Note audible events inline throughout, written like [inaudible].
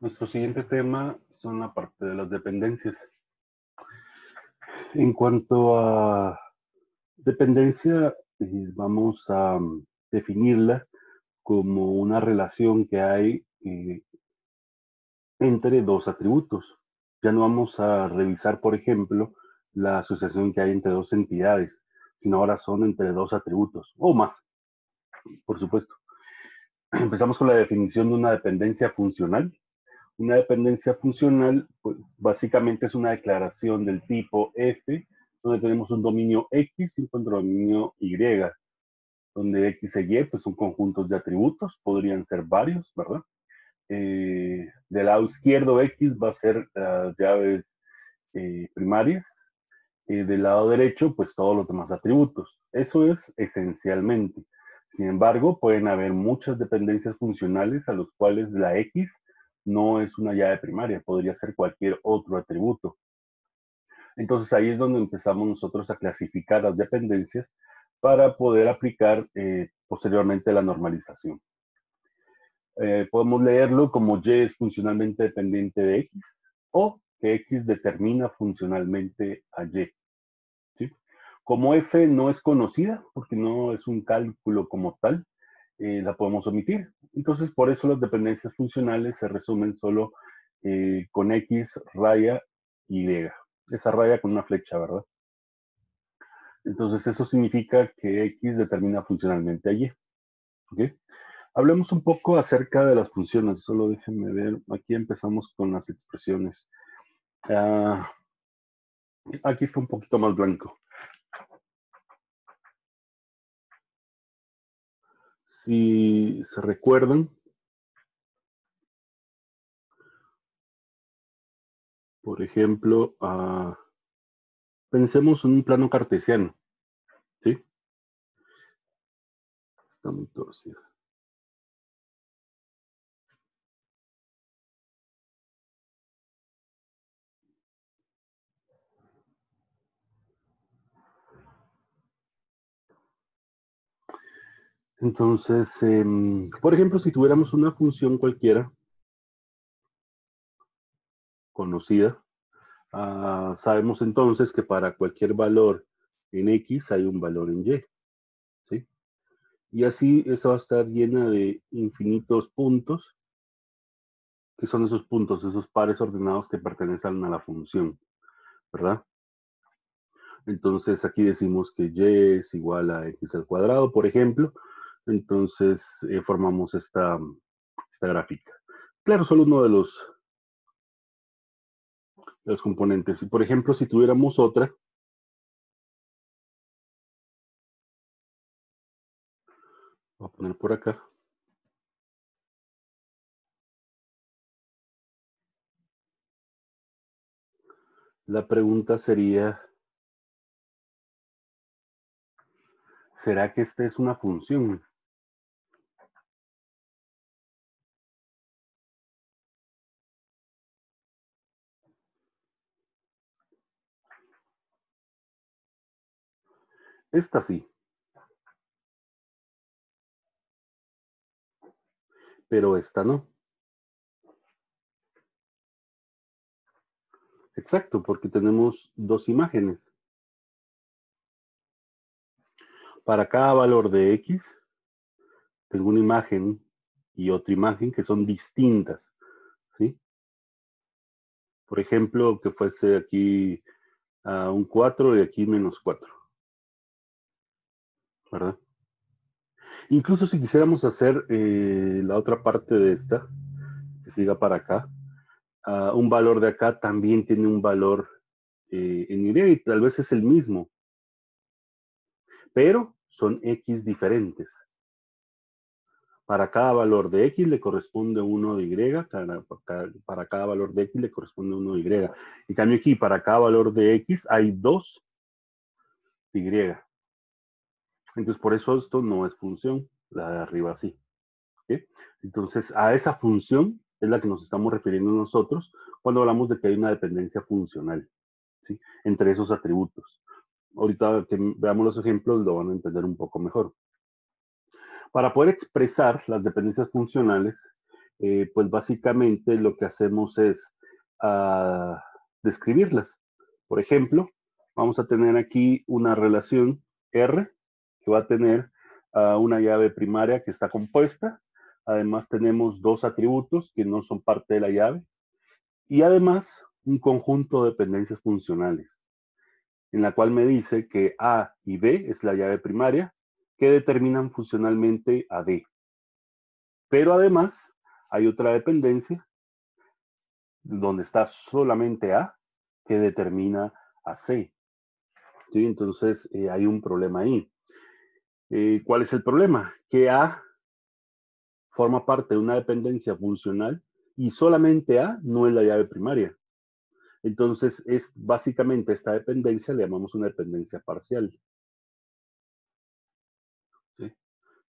Nuestro siguiente tema son la parte de las dependencias. En cuanto a dependencia, eh, vamos a mm, definirla como una relación que hay eh, entre dos atributos. Ya no vamos a revisar, por ejemplo, la asociación que hay entre dos entidades, sino ahora son entre dos atributos o más, por supuesto. [clears throat] Empezamos con la definición de una dependencia funcional. Una dependencia funcional, pues, básicamente es una declaración del tipo F, donde tenemos un dominio X y un contradominio Y, donde X e Y pues, son conjuntos de atributos, podrían ser varios, ¿verdad? Eh, del lado izquierdo X va a ser las llaves eh, primarias, eh, del lado derecho pues todos los demás atributos. Eso es esencialmente. Sin embargo, pueden haber muchas dependencias funcionales a los cuales la X no es una llave primaria, podría ser cualquier otro atributo. Entonces ahí es donde empezamos nosotros a clasificar las dependencias para poder aplicar eh, posteriormente la normalización. Eh, podemos leerlo como Y es funcionalmente dependiente de X o que X determina funcionalmente a Y. Como F no es conocida, porque no es un cálculo como tal, eh, la podemos omitir. Entonces, por eso las dependencias funcionales se resumen solo eh, con X, raya, Y. Esa raya con una flecha, ¿verdad? Entonces, eso significa que X determina funcionalmente a Y. Hablemos un poco acerca de las funciones. Solo déjenme ver. Aquí empezamos con las expresiones. Ah, aquí está un poquito más blanco. Si se recuerdan, por ejemplo, uh, pensemos en un plano cartesiano, ¿sí? Está muy torcido. Entonces, em, por ejemplo, si tuviéramos una función cualquiera conocida, ah, sabemos entonces que para cualquier valor en X hay un valor en Y. Y así eso va a estar llena de infinitos puntos, que son esos puntos, esos pares ordenados que pertenecen a la función, ¿verdad? Entonces aquí decimos que y es igual a x al cuadrado, por ejemplo, entonces eh, formamos esta, esta gráfica. Claro, solo uno de los, de los componentes. Y por ejemplo, si tuviéramos otra, voy a poner por acá. La pregunta sería, ¿será que esta es una función? Esta sí. Pero esta no. Exacto, porque tenemos dos imágenes. Para cada valor de X, tengo una imagen y otra imagen que son distintas. ¿sí? Por ejemplo, que fuese aquí un 4 y aquí menos 4. ¿Verdad? Incluso si quisiéramos hacer eh, la otra parte de esta, que siga para acá, ah, un valor de acá también tiene un valor eh, en Y y tal vez es el mismo, pero son X diferentes. Para cada valor de X le corresponde uno de Y, para, cada valor de X le corresponde uno de Y. En cambio aquí, para cada valor de X hay dos Y. Entonces, por eso esto no es función, la de arriba sí. Entonces, a esa función es la que nos estamos refiriendo nosotros cuando hablamos de que hay una dependencia funcional ¿sí? entre esos atributos. Ahorita que veamos los ejemplos lo van a entender un poco mejor. Para poder expresar las dependencias funcionales, eh, pues básicamente lo que hacemos es ah, describirlas. Por ejemplo, vamos a tener aquí una relación R que va a tener ah, una llave primaria que está compuesta. Además tenemos dos atributos que no son parte de la llave. Y además un conjunto de dependencias funcionales, en la cual me dice que A y B es la llave primaria que determinan funcionalmente a D. Pero además hay otra dependencia donde está solamente A que determina a C. Entonces eh, hay un problema ahí. Eh, ¿Cuál es el problema? Que A forma parte de una dependencia funcional y solamente A no es la llave primaria. Entonces, es básicamente esta dependencia le llamamos una dependencia parcial.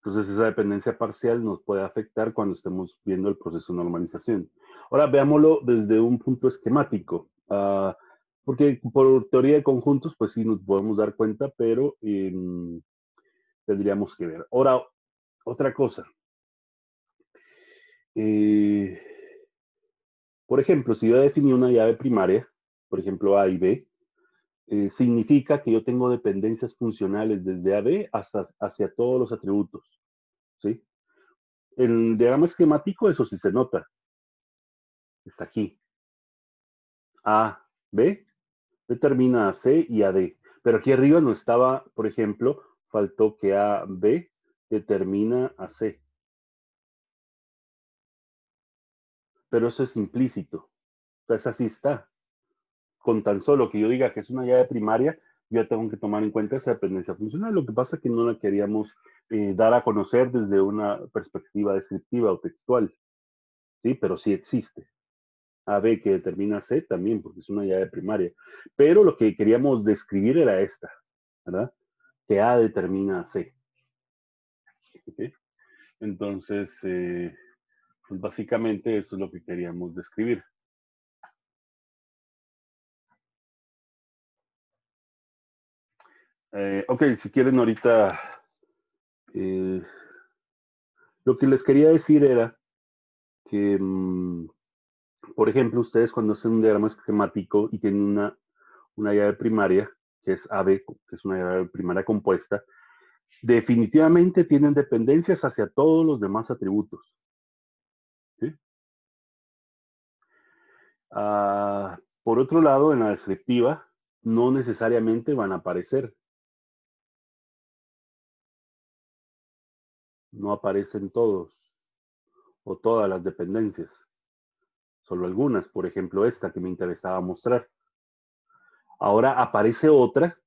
Entonces, esa dependencia parcial nos puede afectar cuando estemos viendo el proceso de normalización. Ahora, veámoslo desde un punto esquemático. Ah, porque por teoría de conjuntos, pues sí nos podemos dar cuenta, pero em, tendríamos que ver. Ahora, otra cosa. Eh, por ejemplo, si yo definí una llave primaria, por ejemplo A y B, eh, significa que yo tengo dependencias funcionales desde AB hasta hacia todos los atributos. ¿sí? El diagrama esquemático eso sí se nota. Está aquí. A, B, determina a C y a D. Pero aquí arriba no estaba, por ejemplo, faltó que A, B determina a C. pero eso es implícito. Entonces así está. Con tan solo que yo diga que es una llave primaria, yo tengo que tomar en cuenta esa dependencia funcional. Lo que pasa es que no la queríamos eh, dar a conocer desde una perspectiva descriptiva o textual. Sí, pero sí existe. A, B que determina C también, porque es una llave primaria. Pero lo que queríamos describir era esta, ¿verdad? Que A determina C. Entonces, eh, pues básicamente eso es lo que queríamos describir. Eh, ok, si quieren ahorita, eh, lo que les quería decir era que, mm, por ejemplo, ustedes cuando hacen un diagrama esquemático y tienen una, una llave primaria, que es AB, que es una primaria compuesta, definitivamente tienen dependencias hacia todos los demás atributos. Ah, por otro lado, en la descriptiva, no necesariamente van a aparecer. No aparecen todos o todas las dependencias. Solo algunas, por ejemplo, esta que me interesaba mostrar. Ahora aparece otra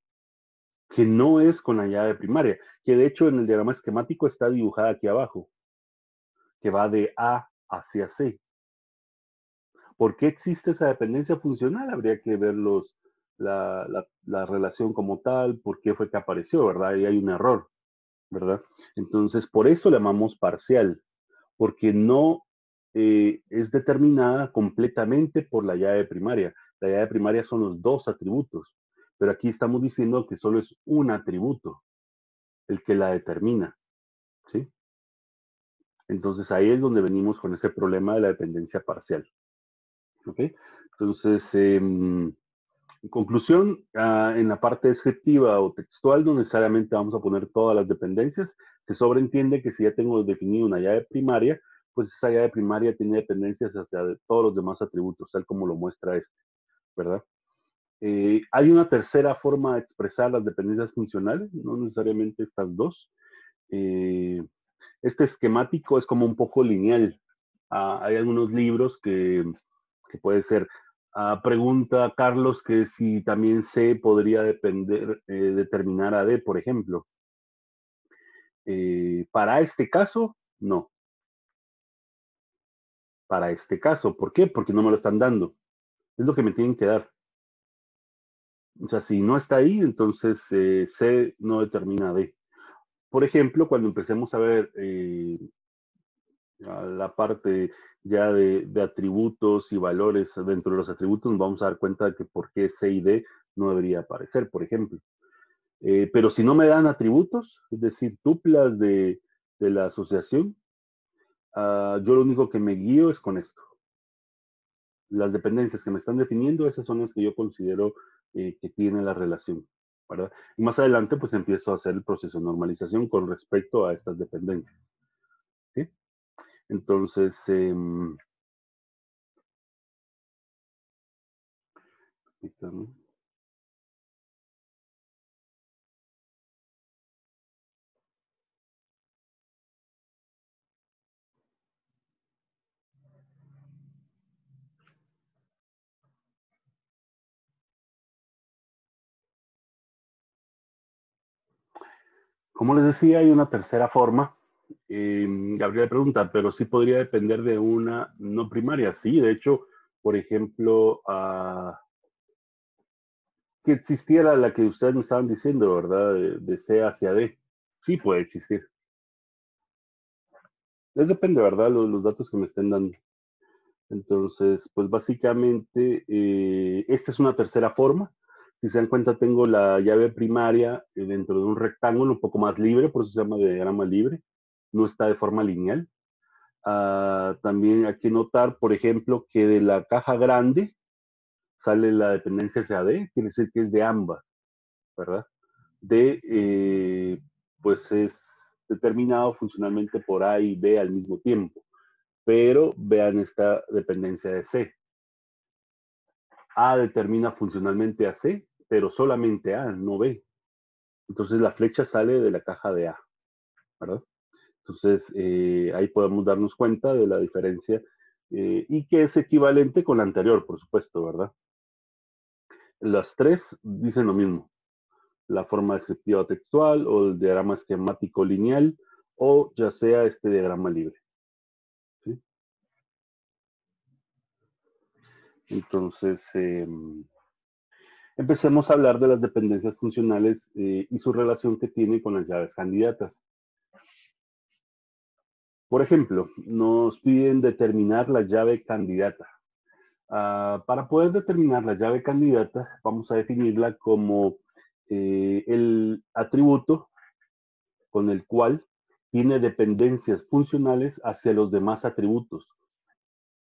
que no es con la llave primaria, que de hecho en el diagrama esquemático está dibujada aquí abajo, que va de A hacia C. ¿Por qué existe esa dependencia funcional? Habría que ver la, relación como tal, por qué fue que apareció, ¿verdad? Ahí hay un error, ¿verdad? Entonces, por eso le llamamos parcial, porque no eh, es determinada completamente por la llave primaria. La llave primaria son los dos atributos, pero aquí estamos diciendo que solo es un atributo el que la determina, ¿sí? Entonces ahí es donde venimos con ese problema de la dependencia parcial. ¿ok? Entonces, em, en conclusión, ah, en la parte descriptiva o textual no necesariamente vamos a poner todas las dependencias. Se sobreentiende que si ya tengo definido una llave primaria, pues esa llave primaria tiene dependencias hacia todos los demás atributos, tal como lo muestra este, ¿verdad? Eh, hay una tercera forma de expresar las dependencias funcionales, no necesariamente estas dos. Eh, este esquemático es como un poco lineal. Ah, hay algunos libros que puede ser. Ah, pregunta Carlos que si también C podría depender, eh, determinar a D, por ejemplo. Para este caso, no. Para este caso, ¿por qué? Porque no me lo están dando. Es lo que me tienen que dar. O sea, si no está ahí, entonces eh, C no determina D. Por ejemplo, cuando empecemos a ver la parte ya de, atributos y valores dentro de los atributos, nos vamos a dar cuenta de que por qué C y D no debería aparecer, por ejemplo. Eh, pero si no me dan atributos, es decir, tuplas de, la asociación, ah, yo lo único que me guío es con esto. Las dependencias que me están definiendo, esas son las que yo considero eh, que tiene la relación. Y más adelante, pues empiezo a hacer el proceso de normalización con respecto a estas dependencias. ¿sí? Entonces, em, Como les decía, hay una tercera forma. Eh, Gabriel pregunta, pero sí podría depender de una no primaria. Sí, de hecho, por ejemplo, uh, que existiera la que ustedes me estaban diciendo, ¿verdad? De, C hacia D. Sí puede existir. Es depende, ¿verdad? Los, los, datos que me estén dando. Entonces, pues básicamente, eh, esta es una tercera forma. Si se dan cuenta, tengo la llave primaria eh, dentro de un rectángulo un poco más libre, por eso se llama diagrama libre. No está de forma lineal. Ah, también hay que notar, por ejemplo, que de la caja grande sale la dependencia hacia D, quiere decir que es de ambas, ¿verdad? D, eh, pues es determinado funcionalmente por A y B al mismo tiempo. Pero vean esta dependencia de C. A determina funcionalmente a C, pero solamente A, no B. Entonces la flecha sale de la caja de A, ¿verdad? Entonces eh, ahí podemos darnos cuenta de la diferencia eh, y que es equivalente con la anterior, por supuesto, ¿verdad? Las tres dicen lo mismo. La forma descriptiva textual o el diagrama esquemático lineal o ya sea este diagrama libre. Entonces, em, empecemos a hablar de las dependencias funcionales eh, y su relación que tiene con las llaves candidatas. Por ejemplo, nos piden determinar la llave candidata. Ah, para poder determinar la llave candidata, vamos a definirla como eh, el atributo con el cual tiene dependencias funcionales hacia los demás atributos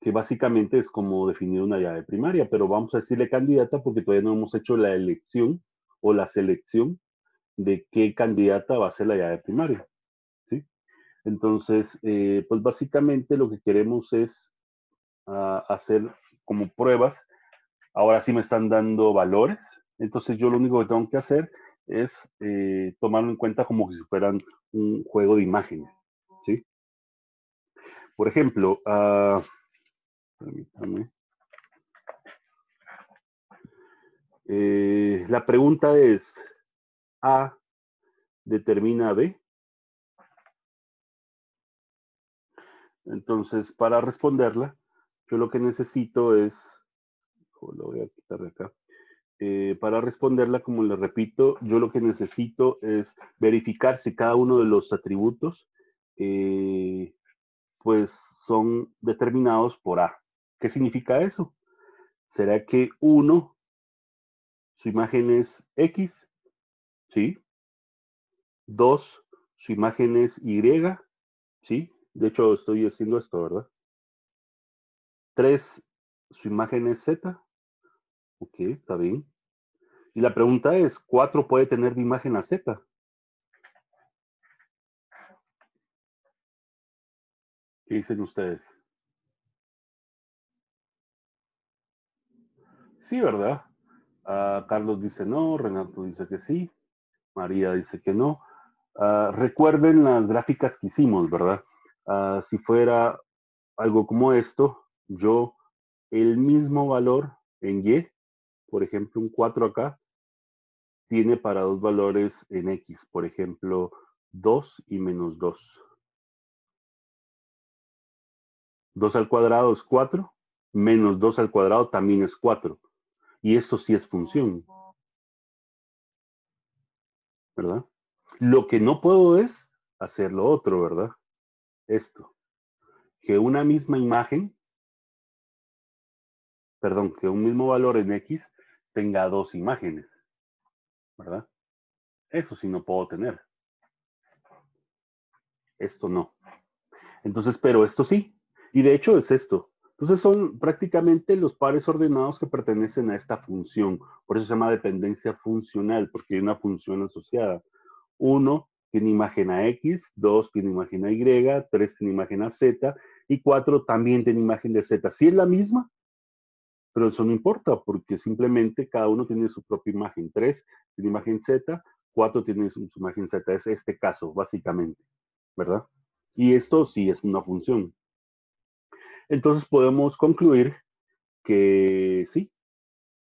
que básicamente es como definir una llave primaria, pero vamos a decirle candidata porque todavía no hemos hecho la elección o la selección de qué candidata va a ser la llave primaria. ¿sí? Entonces, eh, pues básicamente lo que queremos es uh, hacer como pruebas. Ahora sí me están dando valores, entonces yo lo único que tengo que hacer es eh, tomarlo en cuenta como si fueran un juego de imágenes. ¿sí? Por ejemplo, uh, Permítame. Eh, la pregunta es, A determina B. Entonces, para responderla, yo lo que necesito es, lo voy a quitar de acá, eh, para responderla, como le repito, yo lo que necesito es verificar si cada uno de los atributos, eh, pues, son determinados por A. ¿Qué significa eso? ¿Será que 1, su imagen es X? ¿Sí? 2, su imagen es Y? ¿Sí? De hecho, estoy haciendo esto, ¿verdad? 3, su imagen es Z. Ok, está bien. Y la pregunta es, ¿4 puede tener de imagen a Z? ¿Qué dicen ustedes? Sí, ¿verdad? Ah, Carlos dice no, Renato dice que sí, María dice que no. Ah, recuerden las gráficas que hicimos, ¿verdad? Ah, si fuera algo como esto, yo el mismo valor en Y, por ejemplo, un 4 acá, tiene para dos valores en X, por ejemplo, 2 y menos 2. 2 al cuadrado es 4, menos 2 al cuadrado también es 4. Y esto sí es función. ¿Verdad? Lo que no puedo es hacer lo otro, ¿verdad? Esto. Que una misma imagen, perdón, que un mismo valor en X tenga dos imágenes. ¿Verdad? Eso sí no puedo tener. Esto no. Entonces, pero esto sí. Y de hecho es esto. Entonces son prácticamente los pares ordenados que pertenecen a esta función. Por eso se llama dependencia funcional, porque hay una función asociada. Uno tiene imagen a X, dos tiene imagen a Y, tres tiene imagen a Z, y cuatro también tiene imagen de Z. Sí es la misma, pero eso no importa, porque simplemente cada uno tiene su propia imagen. Tres tiene imagen Z, cuatro tiene su, su imagen Z. Es este caso, básicamente, ¿verdad? Y esto sí es una función. Entonces podemos concluir que sí,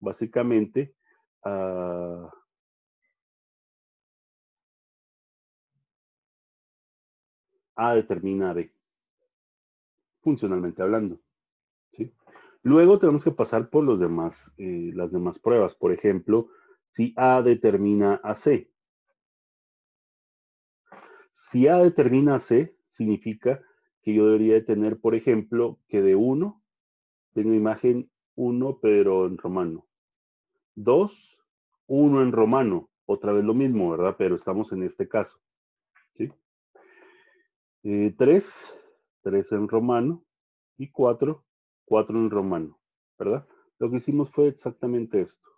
básicamente uh, A determina B, funcionalmente hablando. ¿sí? Luego tenemos que pasar por los demás, eh, las demás pruebas. Por ejemplo, si A determina a C. Si A determina a C, significa que yo debería tener, por ejemplo, que de 1 tengo imagen 1, pero en romano. 2, 1 en romano. Otra vez lo mismo, ¿verdad? Pero estamos en este caso. ¿sí? 3, eh, 3 en romano. Y 4, 4 en romano, ¿verdad? Lo que hicimos fue exactamente esto.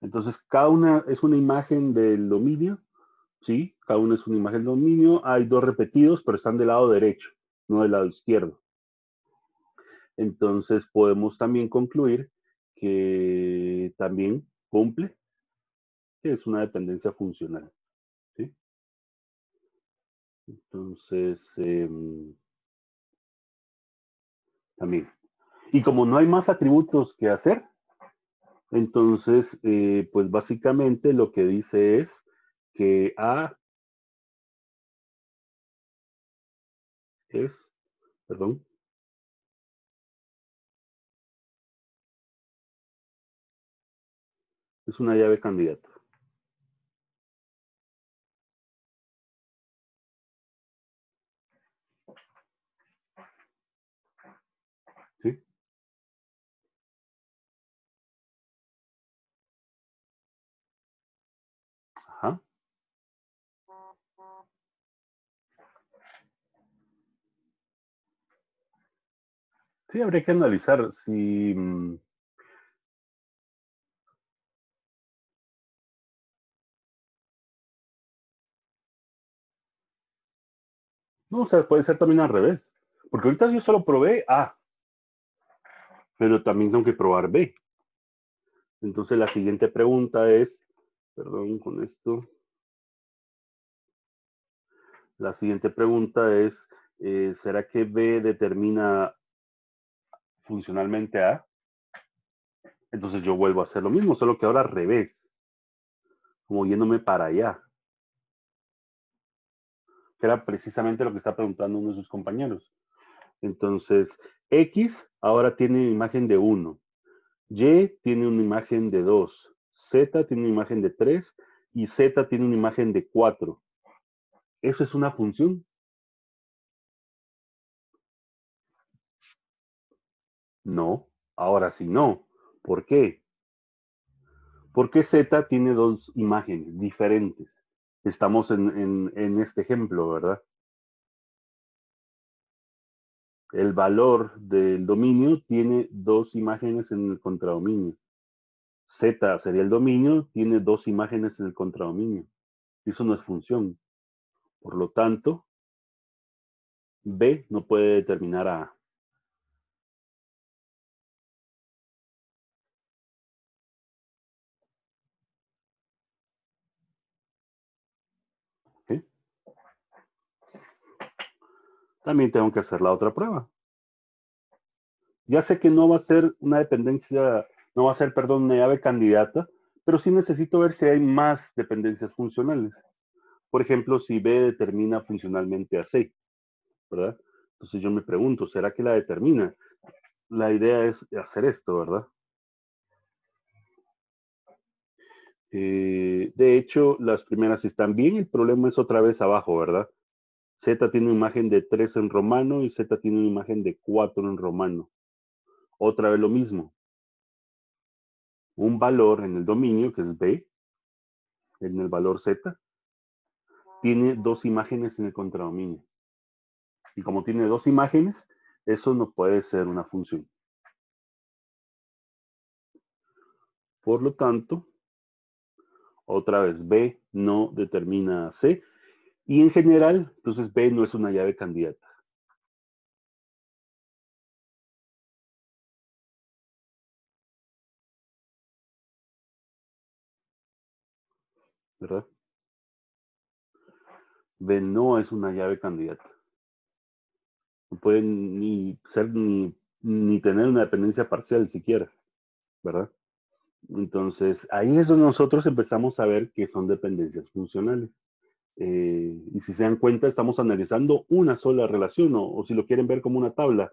Entonces, cada una es una imagen del dominio ¿sí? Cada uno es una imagen de dominio. Hay dos repetidos, pero están del lado derecho, no del lado izquierdo. Entonces podemos también concluir que también cumple, que es una dependencia funcional. ¿sí? Entonces, em, también. Y como no hay más atributos que hacer, entonces, eh, pues básicamente lo que dice es que A es, perdón, es una llave candidata. ¿Sí? Ajá. Sí, habría que analizar si... Mm, no, o sea, puede ser también al revés. Porque ahorita yo solo probé A, pero también tengo que probar B. Entonces la siguiente pregunta es, perdón con esto. La siguiente pregunta es, eh, ¿será que B determina funcionalmente A? Entonces yo vuelvo a hacer lo mismo, solo que ahora al revés. Como yéndome para allá. Que era precisamente lo que está preguntando uno de sus compañeros. Entonces, X ahora tiene imagen de 1. Y tiene una imagen de 2. Z tiene una imagen de 3. Y Z tiene una imagen de 4. ¿Eso es una función? No, ahora sí no. ¿Por qué? Porque Z tiene dos imágenes diferentes. Estamos en, en este ejemplo, ¿verdad? El valor del dominio tiene dos imágenes en el contradominio. Z sería el dominio, tiene dos imágenes en el contradominio. Eso no es función. Por lo tanto, B no puede determinar a A. También tengo que hacer la otra prueba. Ya sé que no va a ser una dependencia, no va a ser, perdón, una llave candidata, pero sí necesito ver si hay más dependencias funcionales. Por ejemplo, si B determina funcionalmente a C, ¿verdad? Entonces yo me pregunto, ¿será que la determina? La idea es hacer esto, ¿verdad? Eh, de hecho, las primeras están bien, el problema es otra vez abajo, ¿verdad? Z tiene una imagen de 3 en romano y Z tiene una imagen de 4 en romano. Otra vez lo mismo. Un valor en el dominio, que es B, en el valor Z, tiene dos imágenes en el contradominio. Y como tiene dos imágenes, eso no puede ser una función. Por lo tanto, otra vez, B no determina C. Y en general, entonces B no es una llave candidata. ¿Verdad? B no es una llave candidata. No puede ni ser ni, ni tener una dependencia parcial siquiera, ¿verdad? Entonces, ahí es donde nosotros empezamos a ver que son dependencias funcionales. Eh, y si se dan cuenta, estamos analizando una sola relación, o, si lo quieren ver como una tabla,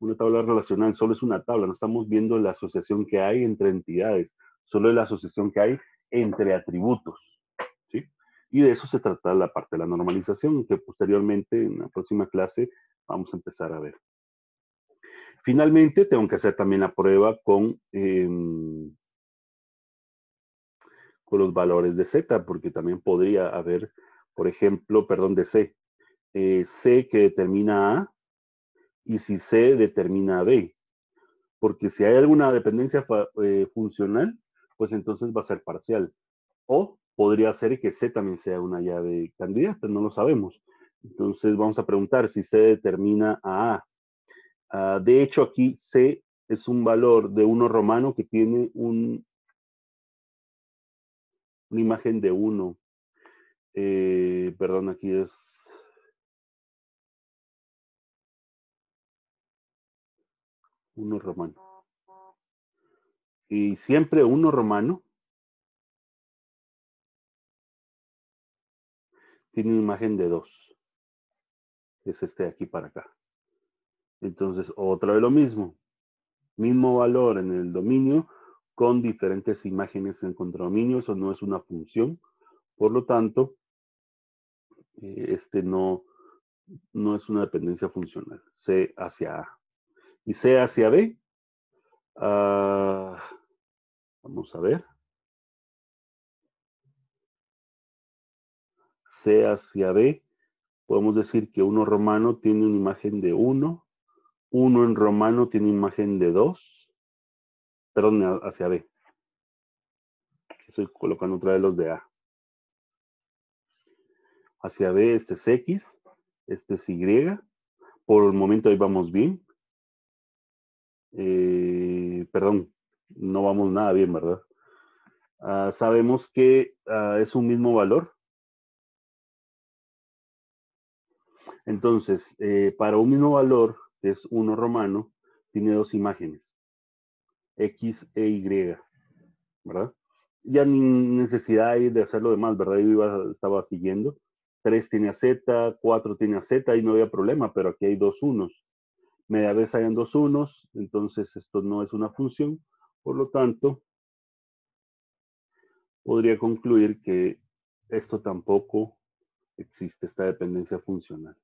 una tabla relacional, solo es una tabla, no estamos viendo la asociación que hay entre entidades, solo es la asociación que hay entre atributos. ¿sí? Y de eso se trata la parte de la normalización, que posteriormente en la próxima clase vamos a empezar a ver. Finalmente, tengo que hacer también la prueba con... Eh, con los valores de Z, porque también podría haber, por ejemplo, perdón, de C. Eh, C que determina A y si C determina B. Porque si hay alguna dependencia eh, funcional, pues entonces va a ser parcial. O podría ser que C también sea una llave candidata, no lo sabemos. Entonces vamos a preguntar si C determina a A. Uh, de hecho, aquí C es un valor de uno romano que tiene un una imagen de uno. Eh, perdón, aquí es... Uno romano. Y siempre uno romano tiene una imagen de dos. Es este de aquí para acá. Entonces, otra vez lo mismo. Mismo valor en el dominio, con diferentes imágenes en contradominio, eso no es una función, por lo tanto, eh, este no, no es una dependencia funcional, C hacia A. Y C hacia B, uh, vamos a ver. C hacia B, podemos decir que uno romano tiene una imagen de 1, uno en romano tiene imagen de 2, perdón, hacia B. Estoy colocando otra vez los de A. Hacia B, este es X, este es Y. Por el momento ahí vamos bien. Eh, perdón, no vamos nada bien, ¿verdad? Uh, sabemos que uh, es un mismo valor. Entonces, eh, para un mismo valor, que es uno romano, tiene dos imágenes. X e Y, ¿verdad? Ya ni necesidad hay de hacer lo demás, ¿verdad? Yo iba, estaba siguiendo. 3 tiene a Z, 4 tiene a Z y no había problema, pero aquí hay dos unos. Media vez hayan dos unos, entonces esto no es una función. Por lo tanto, podría concluir que esto tampoco existe, esta dependencia funcional.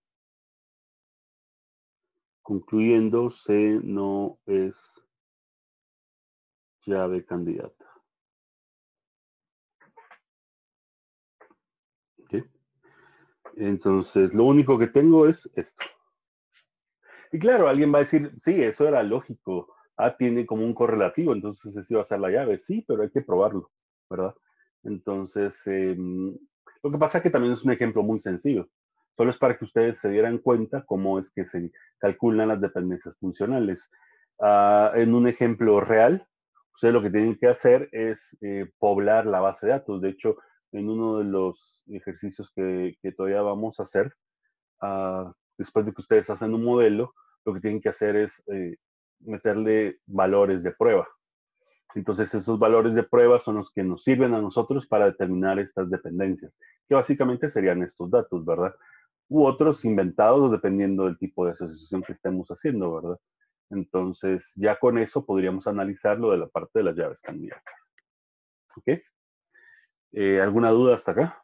Concluyendo, C no es llave candidata. Entonces, lo único que tengo es esto. Y claro, alguien va a decir, sí, eso era lógico. A tiene como un correlativo, entonces ese iba a ser la llave. Sí, pero hay que probarlo, ¿verdad? Entonces, eh, lo que pasa es que también es un ejemplo muy sencillo. Solo es para que ustedes se dieran cuenta cómo es que se calculan las dependencias funcionales. Uh, en un ejemplo real, Ustedes lo que tienen que hacer es eh, poblar la base de datos. De hecho, en uno de los ejercicios que, que todavía vamos a hacer, uh, después de que ustedes hacen un modelo, lo que tienen que hacer es eh, meterle valores de prueba. Entonces, esos valores de prueba son los que nos sirven a nosotros para determinar estas dependencias, que básicamente serían estos datos, ¿verdad? U otros inventados dependiendo del tipo de asociación que estemos haciendo, ¿verdad? Entonces, ya con eso podríamos analizar lo de la parte de las llaves candidatas. ¿Ok? Eh, ¿Alguna duda hasta acá?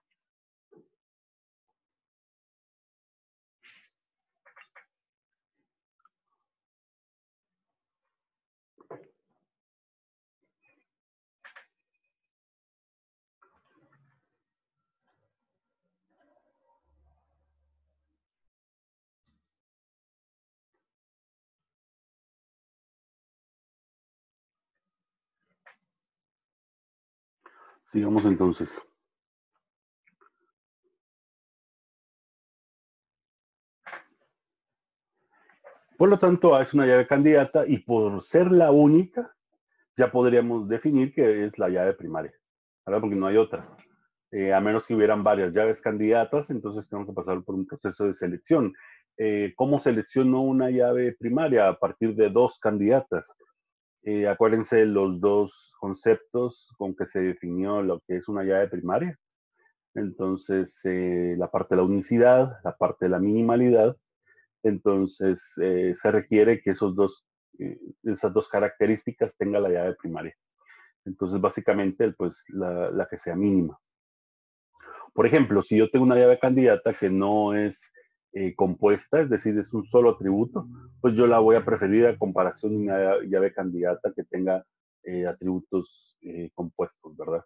Sigamos entonces. Por lo tanto, es una llave candidata y por ser la única, ya podríamos definir que es la llave primaria, ¿verdad? Porque no hay otra. Eh, a menos que hubieran varias llaves candidatas, entonces tenemos que pasar por un proceso de selección. Eh, ¿Cómo selecciono una llave primaria? A partir de dos candidatas. Eh, acuérdense los dos conceptos con que se definió lo que es una llave primaria. Entonces, la parte de la unicidad, la parte de la minimalidad entonces, eh, se requiere que esos dos, eh, esas dos características tenga la llave primaria. Entonces, básicamente, pues, la, que sea mínima. Por ejemplo, si yo tengo una llave candidata que no es eh, compuesta, es decir, es un solo atributo, pues yo la voy a preferir a comparación de una llave candidata que tenga atributos compuestos, ¿verdad?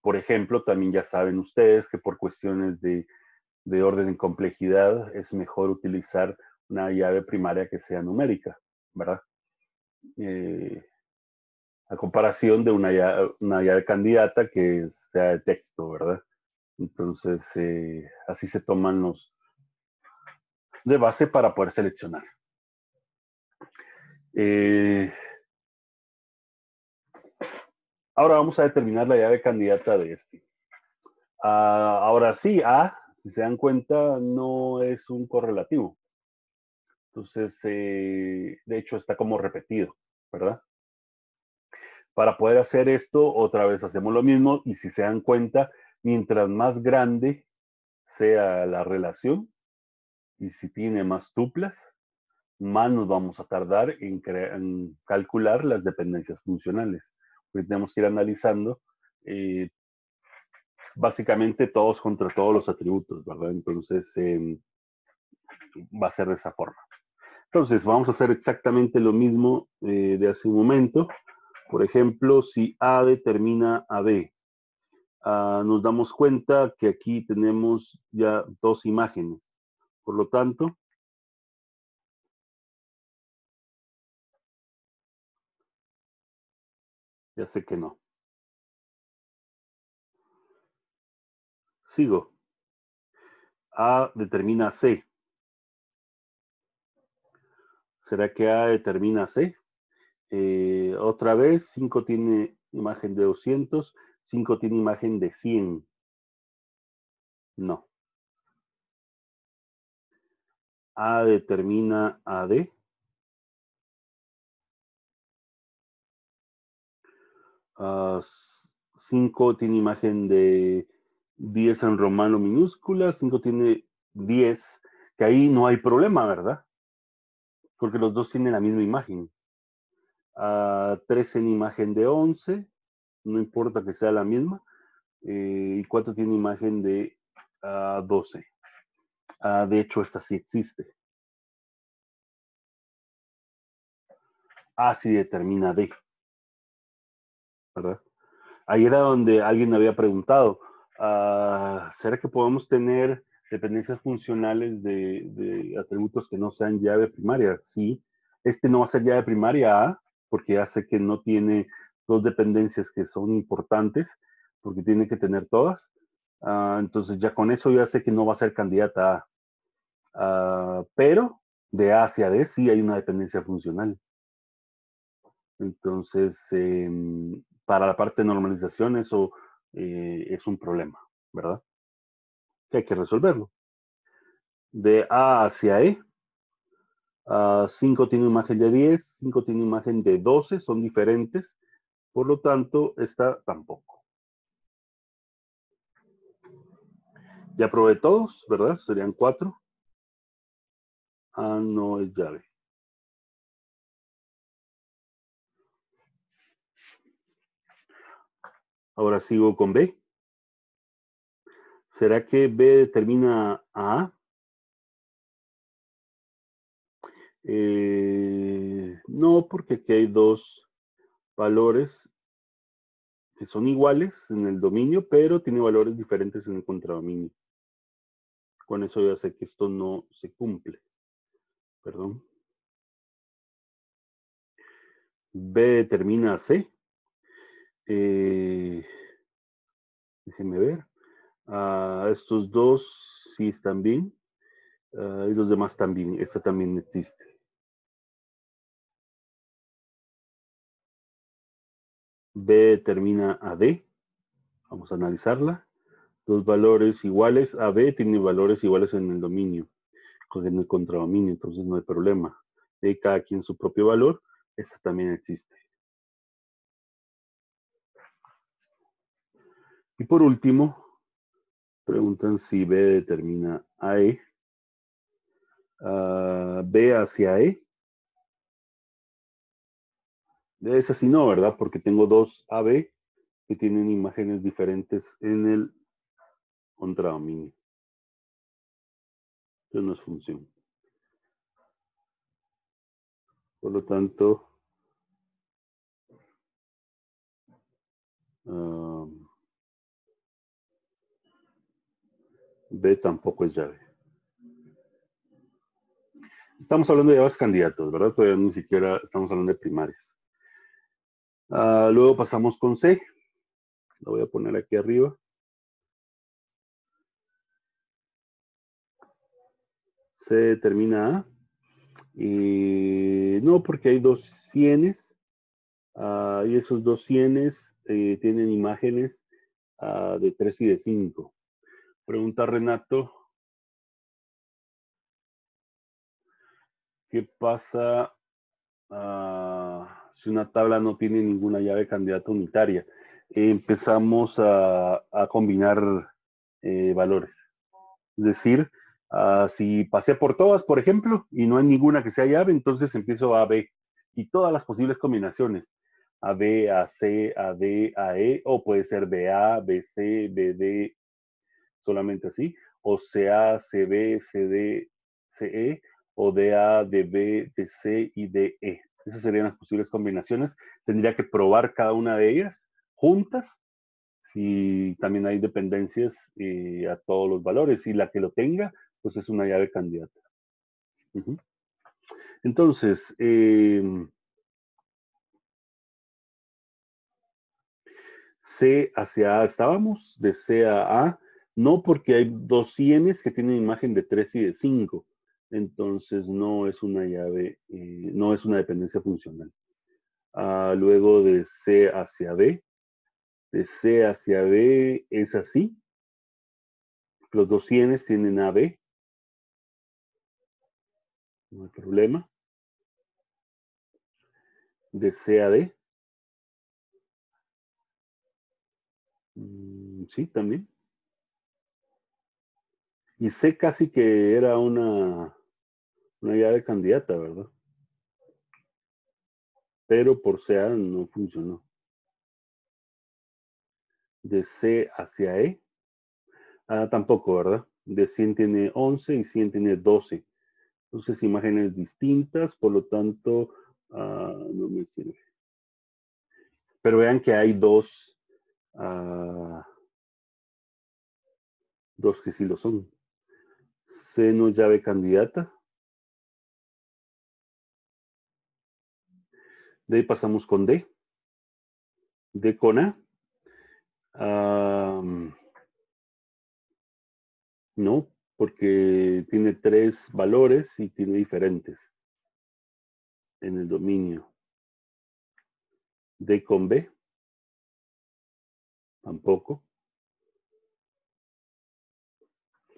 por ejemplo, también ya saben ustedes que por cuestiones de de orden en complejidad, es mejor utilizar una llave primaria que sea numérica, ¿verdad? Eh, a comparación de una llave, una llave, candidata que sea de texto, ¿verdad? Entonces, eh, así se toman los de base para poder seleccionar. Eh, ahora vamos a determinar la llave candidata de este. Ah, ahora sí, A si se dan cuenta, no es un correlativo. Entonces, eh, de hecho, está como repetido, ¿verdad? Para poder hacer esto, otra vez hacemos lo mismo y si se dan cuenta, mientras más grande sea la relación y si tiene más tuplas, más nos vamos a tardar en, calcular las dependencias funcionales. Porque tenemos que ir analizando eh, básicamente todos contra todos los atributos, ¿verdad? Entonces, em, va a ser de esa forma. Entonces, vamos a hacer exactamente lo mismo eh, de hace un momento. Por ejemplo, si A determina a B, ah, nos damos cuenta que aquí tenemos ya dos imágenes. Por lo tanto, Ya sé que no. Sigo. A determina C. ¿Será que A determina C? Eh, otra vez, 5 tiene imagen de 200, 5 tiene imagen de 100. No. A determina a D. 5 tiene imagen de 10 en romano minúscula, 5 tiene 10, que ahí no hay problema, ¿verdad? Porque los dos tienen la misma imagen. Ah, 3 uh, en imagen de 11, no importa que sea la misma. Eh, y 4 tiene imagen de ah, uh, 12. Ah, de hecho, esta sí existe. así determina D. ¿Verdad? Ahí era donde alguien había preguntado, Ah, ¿será que podemos tener dependencias funcionales de, atributos que no sean llave primaria? Sí, este no va a ser llave primaria A, porque sé que no tiene dos dependencias que son importantes, porque tiene que tener todas. Ah, entonces ya con eso ya sé que no va a ser candidata A. Ah, pero de A hacia D sí hay una dependencia funcional. Entonces, em, para la parte de normalización, eso eh, es un problema, ¿verdad? Que hay que resolverlo. De A hacia E, 5 tiene imagen de 10, 5 tiene imagen de 12, son diferentes, por lo tanto, esta tampoco. Ya probé todos, ¿verdad? Serían 4. A no es llave. Ahora sigo con B. ¿Será que B determina A? Eh, no, porque aquí hay dos valores que son iguales en el dominio, pero tiene valores diferentes en el contradominio. Con eso ya sé que esto no se cumple. Perdón. B determina C. Eh, Déjenme ver. Estos dos sí están bien. Ah, y los demás también. Esta también existe. B termina a D. Vamos a analizarla. Dos valores iguales a B tienen valores iguales en el dominio, en el contradominio, entonces no hay problema. De cada quien su propio valor, esta también existe. Y por último, preguntan si B determina a E. Ah, B hacia E. Es así no, ¿verdad? Porque tengo dos AB que tienen imágenes diferentes en el contradominio. Esto no es función. Por lo tanto, um, B tampoco es llave. Estamos hablando de llaves candidatos, ¿verdad? Todavía ni siquiera estamos hablando de primarias. Ah, luego pasamos con C. Lo voy a poner aquí arriba. C termina A. Y no, porque hay dos cienes. Ah, y esos dos cienes eh, tienen imágenes ah, de 3 y de 5. Pregunta Renato. ¿Qué pasa si una tabla no tiene ninguna llave candidata unitaria. empezamos a, combinar eh, valores. Es decir, ah, si pasé por todas, por ejemplo, y no hay ninguna que sea llave, entonces empiezo a B. Y todas las posibles combinaciones. A B, A, C, A, D, A, E, o puede ser BA, BC, BD, solamente así, o CA, CB, CD, CE, o DA, DB, DC y DE. Esas serían las posibles combinaciones. Tendría que probar cada una de ellas juntas si también hay dependencias eh, a todos los valores. Y la que lo tenga, pues es una llave candidata. Entonces, em, C hacia A estábamos, de C a A, no porque hay dos cienes que tienen imagen de 3 y de 5 entonces no es una llave, eh, no es una dependencia funcional. Ah, luego de C hacia B, de C hacia B es así. Los dos cienes tienen AB. No hay problema. De C a D. Mm, sí, también. Y C casi que era una una llave candidata, ¿verdad? Pero por CA no funcionó. De C hacia E, ah, tampoco, ¿verdad? De 100 tiene 11 y 100 tiene 12. Entonces, imágenes distintas, por lo tanto, ah, no me sirve. Pero vean que hay dos, uh, dos que sí lo son. C no llave candidata. De ahí pasamos con D. D con A. no, porque tiene tres valores y tiene diferentes en el dominio. D con B. Tampoco.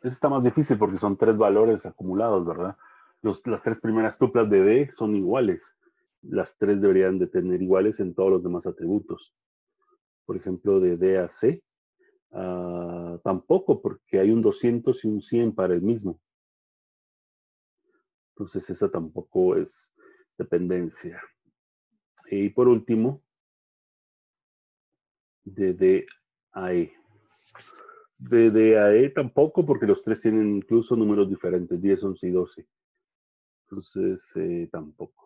Eso está más difícil porque son tres valores acumulados, ¿verdad? las tres primeras tuplas de D son iguales las tres deberían de tener iguales en todos los demás atributos. Por ejemplo, de D a C, ah, tampoco, porque hay un 200 y un 100 para el mismo. Entonces, esa tampoco es dependencia. Y por último, de D a E. De D a E tampoco, porque los tres tienen incluso números diferentes, 10, 11 y 12. Entonces, eh, tampoco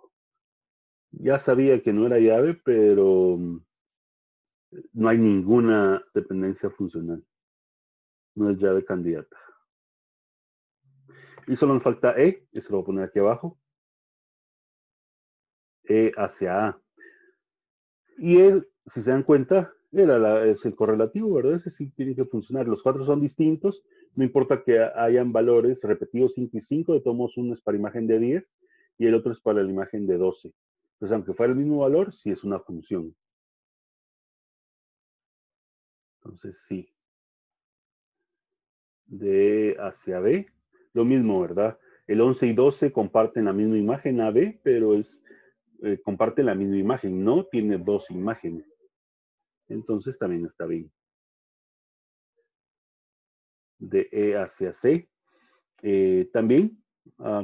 ya sabía que no era llave, pero mm, no hay ninguna dependencia funcional. No es llave candidata. Y solo nos falta E, eso lo voy a poner aquí abajo. E hacia A. Y él, si se dan cuenta, Era es el correlativo, ¿verdad? Ese sí tiene que funcionar. Los cuatro son distintos, no importa que hayan valores repetidos 5 y 5, de todos uno es para imagen de 10 y el otro es para la imagen de 12. Entonces, aunque fuera el mismo valor, sí es una función. Entonces, sí. De hacia B, lo mismo, ¿verdad? El 11 y 12 comparten la misma imagen AB, pero es eh, comparte la misma imagen, no tiene dos imágenes. Entonces también está bien. De E hacia C. Eh, también,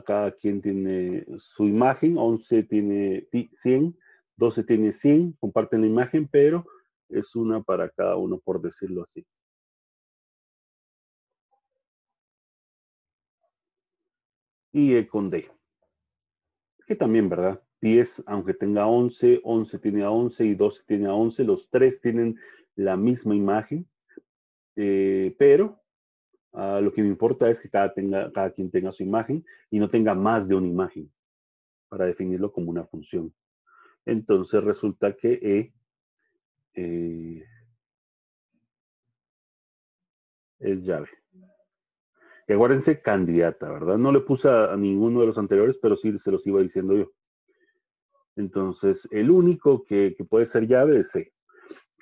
cada quien tiene su imagen, 11 tiene 100, 12 tiene 100, comparten la imagen, pero es una para cada uno, por decirlo así. Y E con D. Que también, ¿verdad? 10, aunque tenga 11, 11 tiene a 11 y 12 tiene a 11, los tres tienen la misma imagen, eh, pero ah, lo que me importa es que cada, tenga, cada quien tenga su imagen y no tenga más de una imagen para definirlo como una función. Entonces resulta que E eh, es llave. Y acuérdense, candidata, ¿verdad? No le puse a ninguno de los anteriores, pero sí se los iba diciendo yo. Entonces, el único que, puede ser llave es C.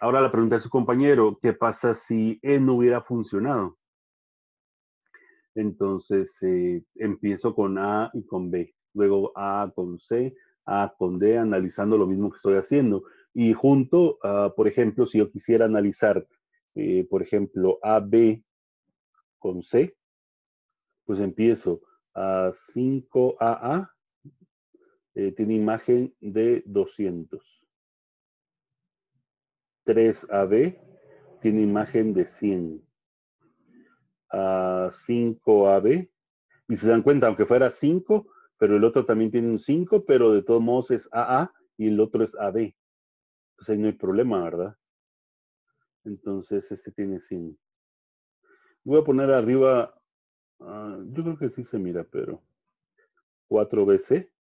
Ahora la pregunta de su compañero, ¿qué pasa si E no hubiera funcionado? Entonces, eh, empiezo con A y con B, luego A con C, A con D, analizando lo mismo que estoy haciendo. Y junto, por ejemplo, si yo quisiera analizar, eh, por ejemplo, AB con C, pues empiezo a 5AA eh, tiene imagen de 200. 3AB tiene imagen de 100. A 5AB, y se dan cuenta, aunque fuera 5, pero el otro también tiene un 5, pero de todos modos es AA y el otro es AB. Entonces ahí no hay problema, ¿verdad? Entonces este tiene 100. Voy a poner arriba, ah, yo creo que sí se mira, pero 4BC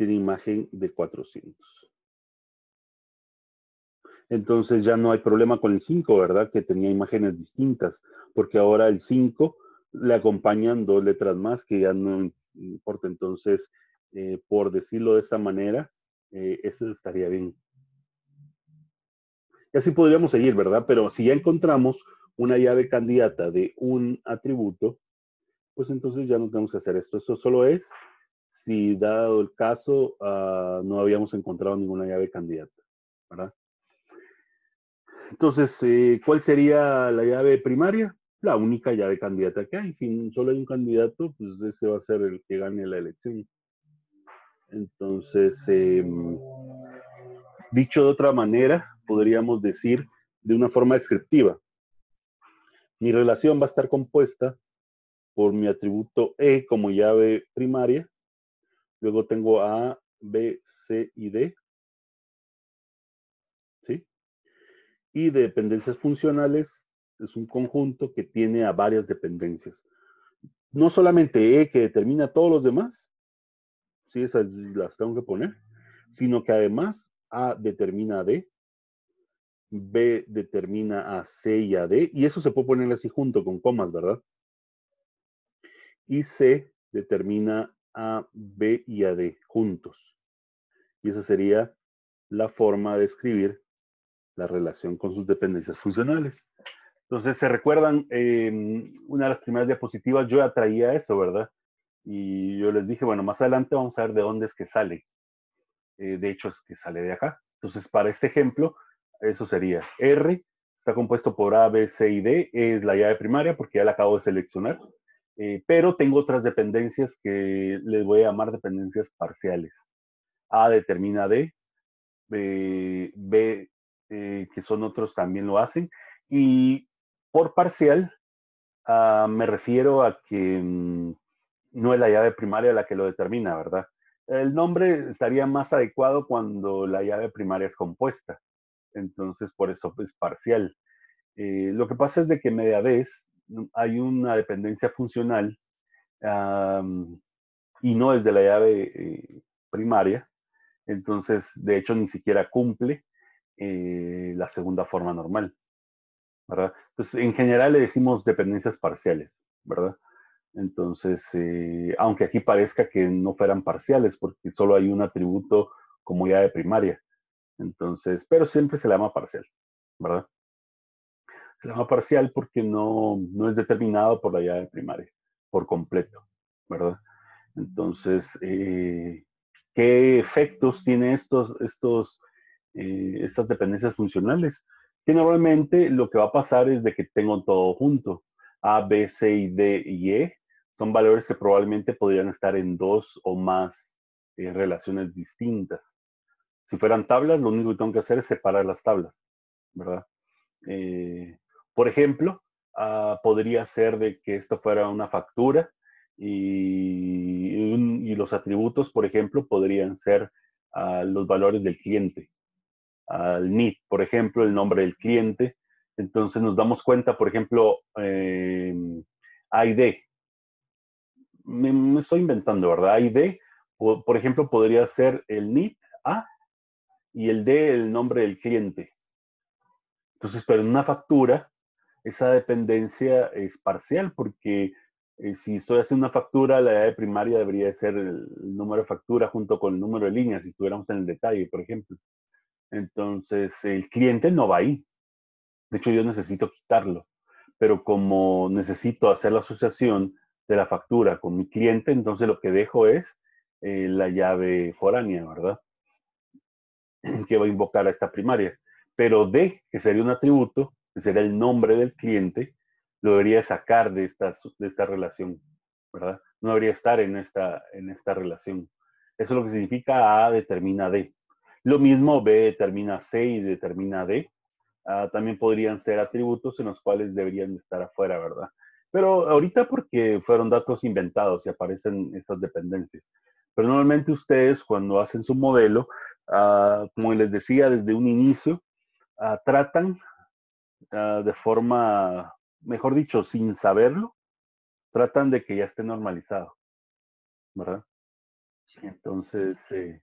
tiene imagen de 400. Entonces ya no hay problema con el 5, ¿verdad? Que tenía imágenes distintas, porque ahora el 5 le acompañan dos letras más que ya no importa. Entonces, eh, por decirlo de esta manera, eh, eso estaría bien. Y así podríamos seguir, ¿verdad? Pero si ya encontramos una llave candidata de un atributo, pues entonces ya no tenemos que hacer esto. Eso solo es si dado el caso ah, no habíamos encontrado ninguna llave candidata, ¿verdad? Entonces, eh, ¿cuál sería la llave primaria? La única llave candidata que hay. Si solo hay un candidato, pues ese va a ser el que gane la elección. Entonces, em, dicho de otra manera, podríamos decir de una forma descriptiva. Mi relación va a estar compuesta por mi atributo E como llave primaria Luego tengo A, B, C y D. ¿Sí? Y de dependencias funcionales es un conjunto que tiene a varias dependencias. No solamente E que determina a todos los demás, sí, esas las tengo que poner, sino que además A determina a D, B determina a C y a D, y eso se puede poner así junto con comas, ¿verdad? Y C determina a, B y a D juntos. Y esa sería la forma de escribir la relación con sus dependencias funcionales. Entonces, ¿se recuerdan? Em, una de las primeras diapositivas yo atraía eso, ¿verdad? Y yo les dije, bueno, más adelante vamos a ver de dónde es que sale. Eh, de hecho, es que sale de acá. Entonces, para este ejemplo, eso sería R, está compuesto por A, B, C y D, es la llave primaria porque ya la acabo de seleccionar. Eh, pero tengo otras dependencias que les voy a llamar dependencias parciales. A determina D, B, eh, que son otros, también lo hacen. Y por parcial, ah, me refiero a que mm, no es la llave primaria la que lo determina, ¿verdad? El nombre estaría más adecuado cuando la llave primaria es compuesta. Entonces, por eso es parcial. Eh, lo que pasa es de que media vez hay una dependencia funcional y no es de la llave eh, primaria, entonces de hecho ni siquiera cumple eh, la segunda forma normal, ¿verdad? Entonces, en general le decimos dependencias parciales, ¿verdad? Entonces, eh, aunque aquí parezca que no fueran parciales, porque solo hay un atributo como ya de primaria. Entonces, pero siempre se le llama parcial, ¿verdad? Se llama parcial porque no, no es determinado por la llave primaria, por completo, ¿verdad? Entonces, eh, ¿qué efectos tiene estos, estos, eh, estas dependencias funcionales? Que normalmente lo que va a pasar es de que tengo todo junto. A, B, C y D y E son valores que probablemente podrían estar en dos o más eh, relaciones distintas. Si fueran tablas, lo único que tengo que hacer es separar las tablas, ¿verdad? Por ejemplo, ah, podría ser de que esto fuera una factura y, los atributos, por ejemplo, podrían ser ah, los valores del cliente. Al NIT, por ejemplo, el nombre del cliente. Entonces nos damos cuenta, por ejemplo, eh, ID. Me, estoy inventando, ¿verdad? ID, por, por ejemplo, podría ser el NIT A y el D, el nombre del cliente. Entonces, pero en una factura, esa dependencia es parcial porque eh, si estoy haciendo una factura, la llave primaria debería ser el, número de factura junto con el número de líneas, si estuviéramos en el detalle, por ejemplo. Entonces, el cliente no va ahí. De hecho, yo necesito quitarlo. Pero como necesito hacer la asociación de la factura con mi cliente, entonces lo que dejo es eh, la llave foránea, ¿verdad? [clears throat] Que va a invocar a esta primaria. Pero D, que sería un atributo, que será el nombre del cliente, lo debería sacar de esta, de esta relación, ¿verdad? No debería estar en esta, en esta relación. Eso es lo que significa A determina D. Lo mismo B determina C y determina D. Ah, también podrían ser atributos en los cuales deberían estar afuera, ¿verdad? Pero ahorita porque fueron datos inventados y aparecen estas dependencias. Pero normalmente ustedes cuando hacen su modelo, ah, como les decía desde un inicio, ah, tratan Ah, de forma, mejor dicho, sin saberlo, tratan de que ya esté normalizado, ¿verdad? Entonces, eh,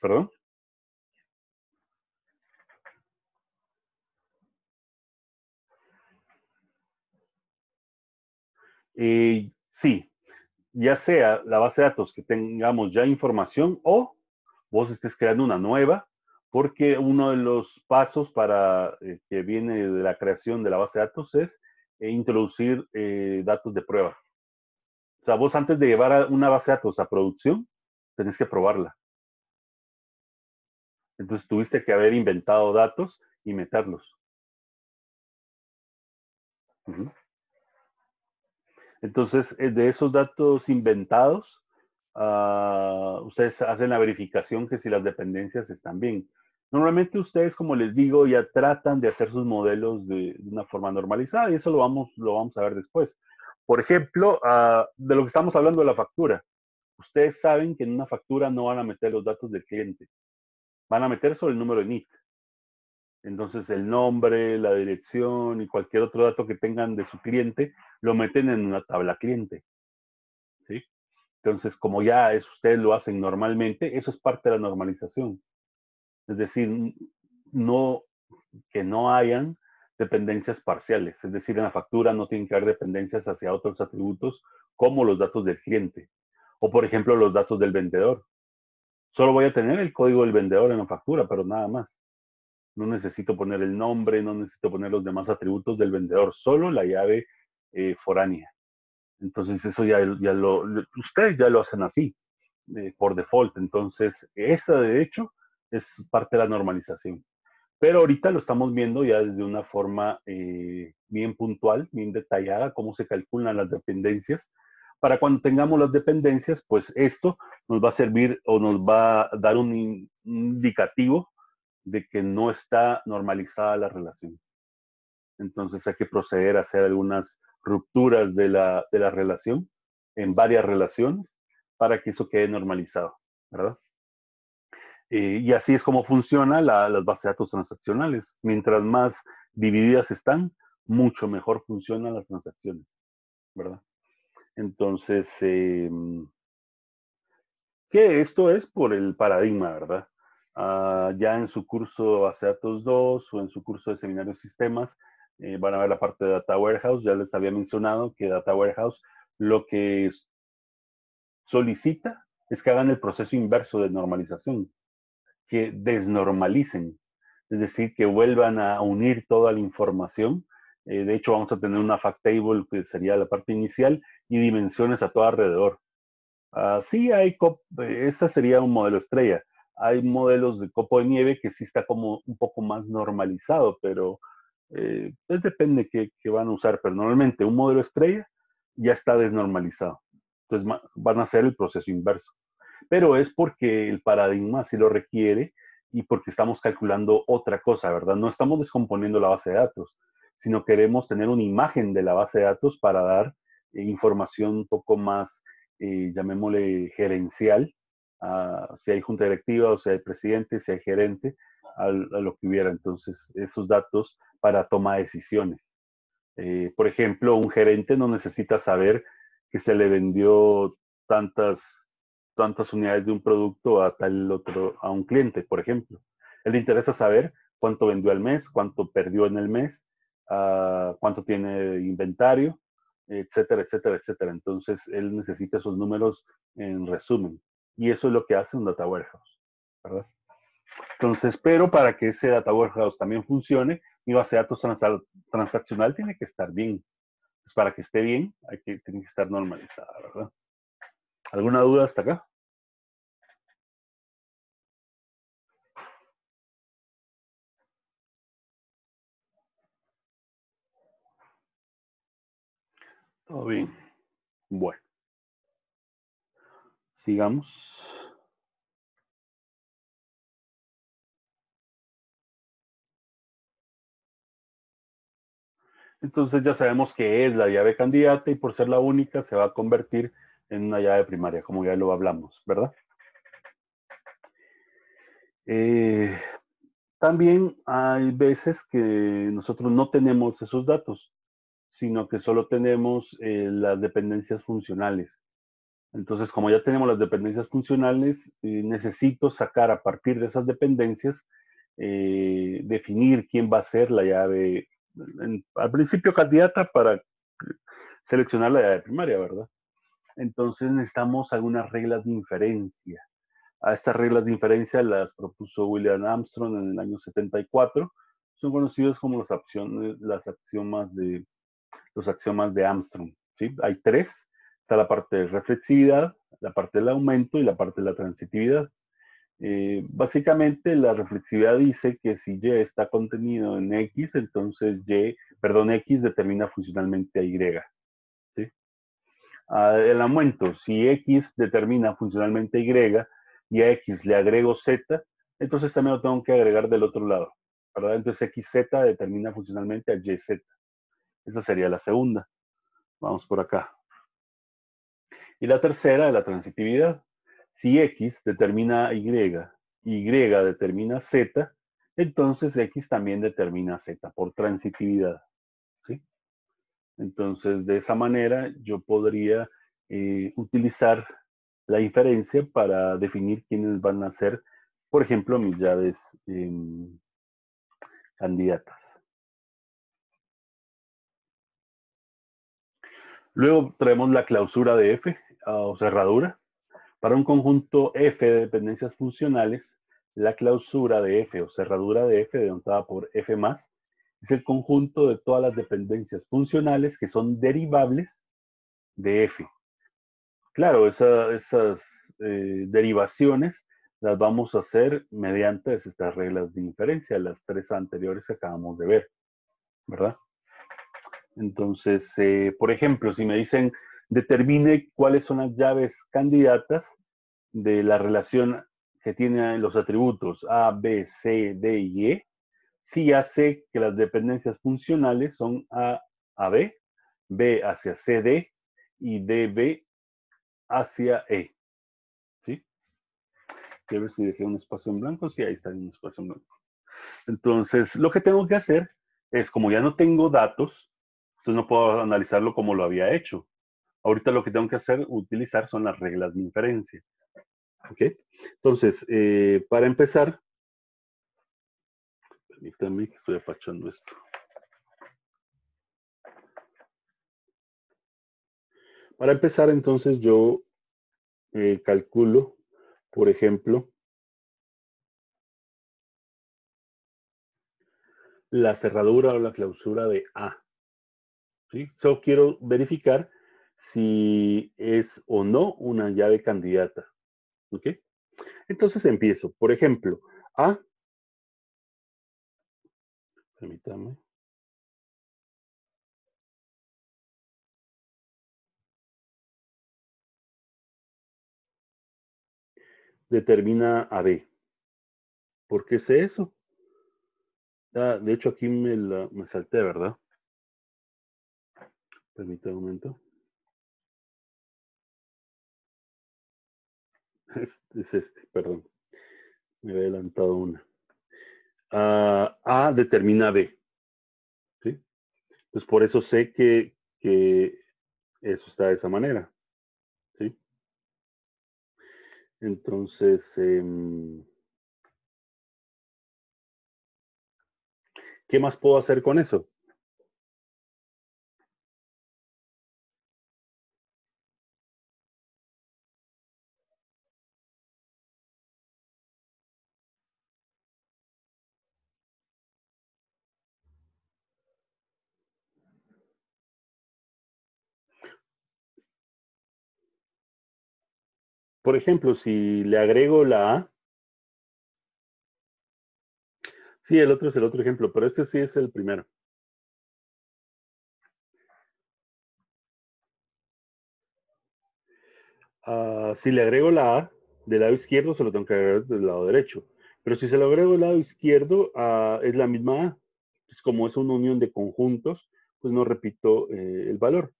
¿perdón? Eh, sí, ya sea la base de datos que tengamos ya información o vos estés creando una nueva porque uno de los pasos para eh, que viene de la creación de la base de datos es eh, introducir eh, datos de prueba. O sea, vos antes de llevar una base de datos a producción, tenés que probarla. Entonces tuviste que haber inventado datos y meterlos. Entonces, de esos datos inventados, ah, ustedes hacen la verificación que si las dependencias están bien. Normalmente ustedes, como les digo, ya tratan de hacer sus modelos de, una forma normalizada y eso lo vamos, lo vamos a ver después. Por ejemplo, ah, de lo que estamos hablando de la factura. Ustedes saben que en una factura no van a meter los datos del cliente. Van a meter solo el número de NIC. Entonces el nombre, la dirección y cualquier otro dato que tengan de su cliente lo meten en una tabla cliente. Entonces, como ya es, ustedes lo hacen normalmente, eso es parte de la normalización. Es decir, no, que no hayan dependencias parciales. Es decir, en la factura no tienen que haber dependencias hacia otros atributos como los datos del cliente. O, por ejemplo, los datos del vendedor. Solo voy a tener el código del vendedor en la factura, pero nada más. No necesito poner el nombre, no necesito poner los demás atributos del vendedor, solo la llave eh, foránea. Entonces, eso ya, lo, ustedes ya lo hacen así, eh, por default. Entonces, esa de hecho es parte de la normalización. Pero ahorita lo estamos viendo ya desde una forma eh, bien puntual, bien detallada, cómo se calculan las dependencias. Para cuando tengamos las dependencias, pues esto nos va a servir o nos va a dar un, indicativo de que no está normalizada la relación. Entonces hay que proceder a hacer algunas rupturas de la, de la relación en varias relaciones para que eso quede normalizado, ¿verdad? Y así es como funciona las bases de datos transaccionales. Mientras más divididas están, mucho mejor funcionan las transacciones, ¿verdad? Entonces, eh, ¿qué esto es por el paradigma, verdad? Ah, ya en su curso base datos 2 o en su curso de seminarios sistemas, eh, van a ver la parte de Data Warehouse. Ya les había mencionado que Data Warehouse lo que solicita es que hagan el proceso inverso de normalización, que desnormalicen, es decir, que vuelvan a unir toda la información. Eh, de hecho, vamos a tener una fact table que sería la parte inicial y dimensiones a todo alrededor. Así hay, ese sería un modelo estrella. Hay modelos de copo de nieve que sí está como un poco más normalizado, pero eh, pues depende qué van a usar. Pero normalmente un modelo estrella ya está desnormalizado. Entonces van a hacer el proceso inverso. Pero es porque el paradigma así lo requiere y porque estamos calculando otra cosa, ¿verdad? No estamos descomponiendo la base de datos, sino queremos tener una imagen de la base de datos para dar eh, información un poco más, eh, llamémosle, gerencial, si hay junta directiva o si hay presidente, si hay gerente, a, lo que hubiera. Entonces, esos datos para toma de decisiones. Eh, por ejemplo, un gerente no necesita saber que se le vendió tantas, tantas unidades de un producto a tal otro, a un cliente, por ejemplo. Él le interesa saber cuánto vendió al mes, cuánto perdió en el mes, uh, cuánto tiene inventario, etcétera, etcétera, etcétera. Entonces, él necesita esos números en resumen. Y eso es lo que hace un data warehouse, ¿verdad? Entonces, pero para que ese data warehouse también funcione, mi base de datos transaccional tiene que estar bien. Pues para que esté bien, hay que, tiene que estar normalizada, ¿verdad? ¿Alguna duda hasta acá? Todo bien. Bueno. Sigamos. Entonces ya sabemos que es la llave candidata y por ser la única se va a convertir en una llave primaria, como ya lo hablamos, ¿verdad? Eh, también hay veces que nosotros no tenemos esos datos, sino que solo tenemos eh, las dependencias funcionales. Entonces, como ya tenemos las dependencias funcionales, eh, necesito sacar a partir de esas dependencias, definir quién va a ser la llave al principio candidata para seleccionar la llave primaria, ¿verdad? Entonces necesitamos algunas reglas de inferencia. A estas reglas de inferencia las propuso William Armstrong en el año 74. Son conocidos como las axiomas de, los axiomas de Armstrong. ¿sí? Hay tres. Está la parte de reflexividad, la parte del aumento y la parte de la transitividad. Eh, básicamente la reflexividad dice que si Y está contenido en X, entonces Y, perdón, X determina funcionalmente a Y. Ah, el aumento, si X determina funcionalmente a Y y a X le agrego Z, entonces también lo tengo que agregar del otro lado. ¿verdad? Entonces XZ determina funcionalmente a YZ. Esa sería la segunda. Vamos por acá. Y la tercera la transitividad. Si X determina Y, Y determina Z, entonces X también determina Z por transitividad. ¿sí? Entonces, de esa manera yo podría eh, utilizar la inferencia para definir quiénes van a ser, por ejemplo, mis llaves em, candidatas. Luego traemos la clausura de F o cerradura. Para un conjunto F de dependencias funcionales, la clausura de F o cerradura de F, denotada por F+, es el conjunto de todas las dependencias funcionales que son derivables de F. Claro, esas eh, derivaciones las vamos a hacer mediante estas reglas de inferencia, las tres anteriores que acabamos de ver, ¿verdad? Entonces, eh, por ejemplo, si me dicen determine cuáles son las llaves candidatas de la relación que tienen los atributos A, B, C, D y E, si ya sé que las dependencias funcionales son A a B, B hacia CD y DB hacia E. ¿Sí? Quiero ver si dejé un espacio en blanco. Sí, ahí está un espacio en blanco. Entonces, lo que tengo que hacer es, como ya no tengo datos, entonces no puedo analizarlo como lo había hecho. Ahorita lo que tengo que hacer, utilizar, son las reglas de inferencia. ¿Ok? Entonces, eh, para empezar, Permítame que estoy apachando esto. Para empezar, entonces, yo eh, calculo, por ejemplo, la cerradura o la clausura de A. ¿sí? Solo quiero verificar si es o no una llave candidata. ¿Ok? Entonces empiezo. Por ejemplo, A. Permítame. Determina a B. ¿Por qué sé eso? Ah, de hecho, aquí me, la, me salté, ¿verdad? Permítame un momento. Es, es este, perdón. Me había adelantado una. Ah, a determina B. ¿sí? Pues por eso sé que, que eso está de esa manera. ¿sí? Entonces, em, ¿qué más puedo hacer con eso? Por ejemplo, si le agrego la A, sí, el otro es el otro ejemplo, pero este sí es el primero. Uh, si le agrego la A del lado izquierdo, se lo tengo que agregar del lado derecho. Pero si se lo agrego del lado izquierdo, uh, es la misma A. Pues como es una unión de conjuntos, pues no repito eh, el valor.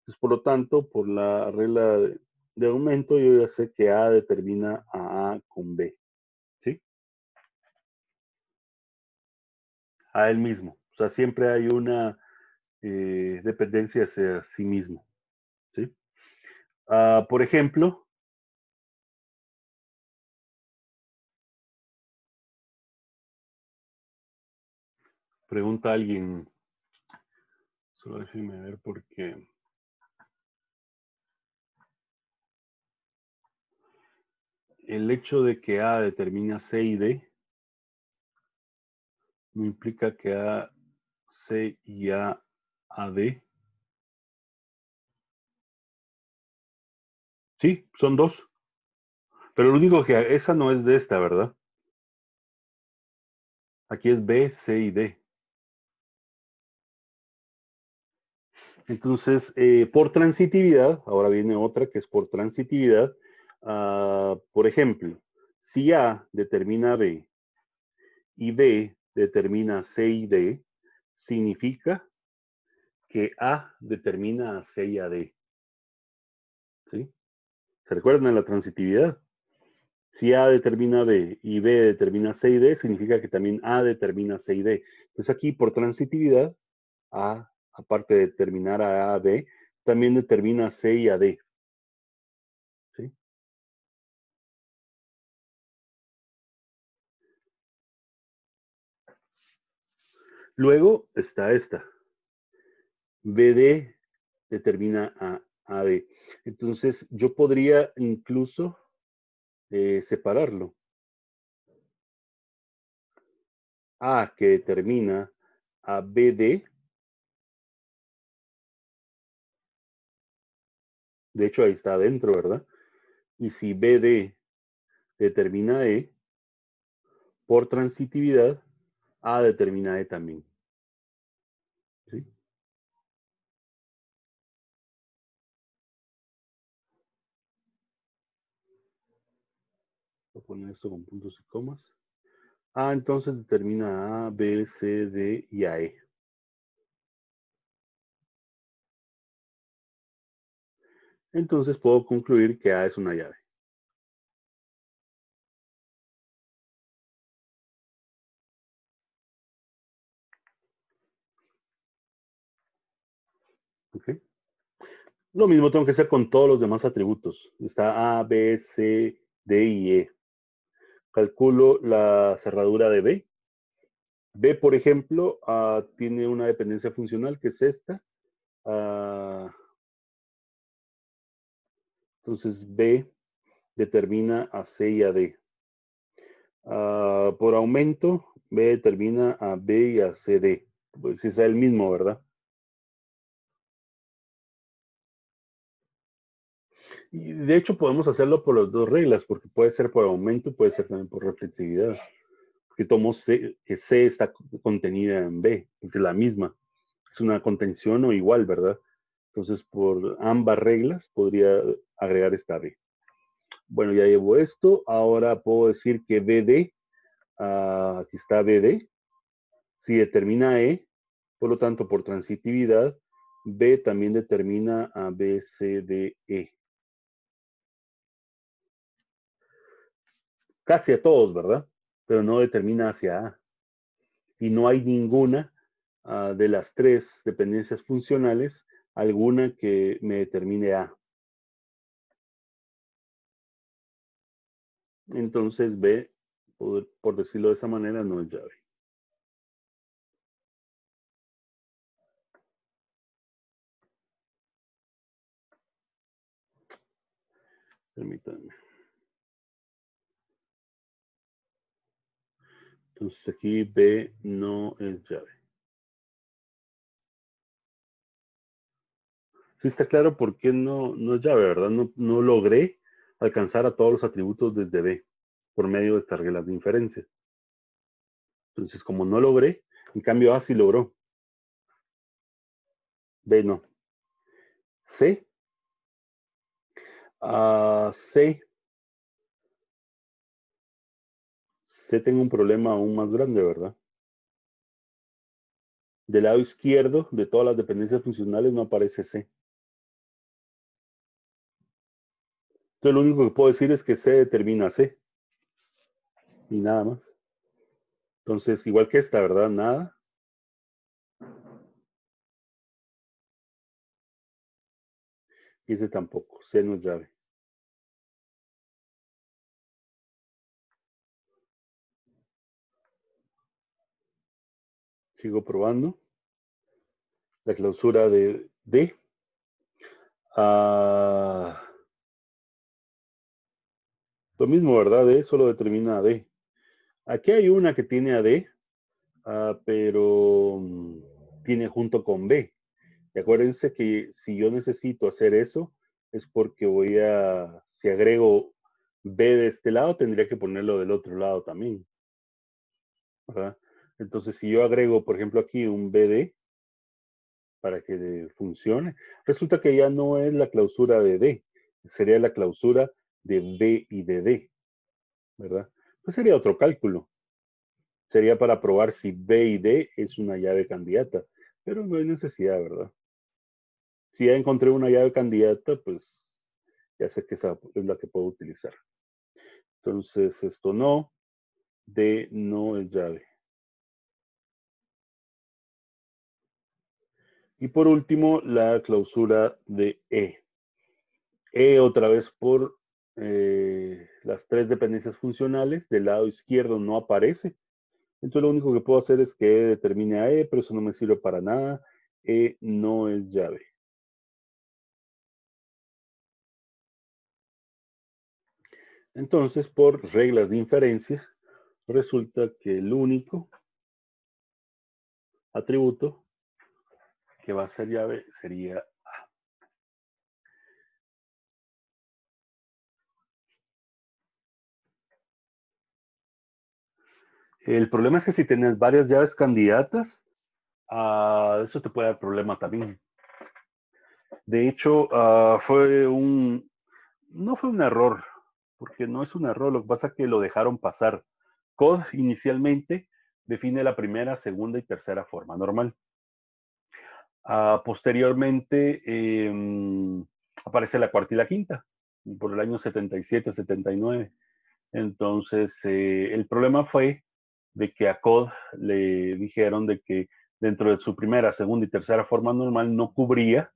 Entonces, por lo tanto, por la regla de aumento, yo ya sé que A determina a A con B. ¿Sí? A él mismo. O sea, siempre hay una eh, dependencia hacia sí mismo. ¿Sí? Uh, por ejemplo, pregunta alguien, solo déjenme ver porque el hecho de que A determina C y D no implica que A, C y A, A, D. Sí, son dos. Pero lo único que esa no es de esta, ¿verdad? Aquí es B, C y D. Entonces, eh, por transitividad, ahora viene otra que es por transitividad, Uh, por ejemplo, si A determina B y B determina C y D, significa que A determina C y a D. ¿Se recuerdan la transitividad? Si A determina B y B determina C y D, significa que también A determina C y D. Entonces aquí por transitividad, A, aparte de determinar A, a B, también determina C y a D. Luego está esta. BD determina a AD. Entonces, yo podría incluso eh, separarlo. A que determina a BD. De hecho, ahí está adentro, ¿verdad? Y si BD determina E, por transitividad, A determina E también. ¿Sí? Poner esto con puntos y comas. A entonces determina A, B, C, D y a E. Entonces puedo concluir que A es una llave. Okay. Lo mismo tengo que hacer con todos los demás atributos. Está A, B, C, D y E. Calculo la cerradura de B. B, por ejemplo, ah, tiene una dependencia funcional que es esta. Ah, entonces, B determina a C y a D. Ah, por aumento, B determina a B y a CD. Pues es el mismo, ¿verdad? Y de hecho podemos hacerlo por las dos reglas, porque puede ser por aumento, puede ser también por reflexividad. Porque tomo C, que C está contenida en B, es la misma. Es una contención o igual, ¿verdad? Entonces, por ambas reglas podría agregar esta B. Bueno, ya llevo esto. Ahora puedo decir que BD, ah, aquí está BD, si determina E, por lo tanto, por transitividad, B también determina a B, C, D, E. Casi a todos, ¿verdad? Pero no determina hacia A. Y no hay ninguna ah, de las tres dependencias funcionales, alguna que me determine A. Entonces B, por, por decirlo de esa manera, no es llave. Permítanme. Entonces aquí B no es llave. Sí está claro por qué no, no es llave, ¿verdad? No, no logré alcanzar a todos los atributos desde B por medio de estas reglas de inferencia. Entonces, como no logré, en cambio A sí logró. B no. C. A C. C tengo un problema aún más grande, ¿verdad? Del lado izquierdo de todas las dependencias funcionales no aparece C. Entonces lo único que puedo decir es que C determina C. Y nada más. Entonces, igual que esta, ¿verdad? Nada. Ese tampoco. C no es llave. Sigo probando. La clausura de D. Ah, lo mismo, ¿verdad? D solo determina a D. Aquí hay una que tiene a D, ah, pero mm, tiene junto con B. Y acuérdense que si yo necesito hacer eso, es porque voy a, si agrego B de este lado, tendría que ponerlo del otro lado también. ¿verdad? Entonces, si yo agrego, por ejemplo, aquí un BD para que funcione, resulta que ya no es la clausura de D, sería la clausura de B y de D, ¿verdad? Pues sería otro cálculo. Sería para probar si B y D es una llave candidata, pero no hay necesidad, ¿verdad? Si ya encontré una llave candidata, pues ya sé que esa es la que puedo utilizar. Entonces, esto no, D no es llave. Y por último, la clausura de E. E otra vez por eh, las tres dependencias funcionales, del lado izquierdo no aparece. Entonces lo único que puedo hacer es que E determine a E, pero eso no me sirve para nada. E no es llave. Entonces, por reglas de inferencia, resulta que el único atributo que va a ser llave sería El problema es que si tienes varias llaves candidatas, uh, eso te puede dar problema también. De hecho, uh, fue un, no fue un error, porque no es un error, lo que pasa es que lo dejaron pasar. COD inicialmente define la primera, segunda y tercera forma normal. Uh, posteriormente eh, aparece la cuarta y la quinta, por el año 77 79. Entonces, eh, el problema fue de que a COD le dijeron de que dentro de su primera, segunda y tercera forma normal no cubría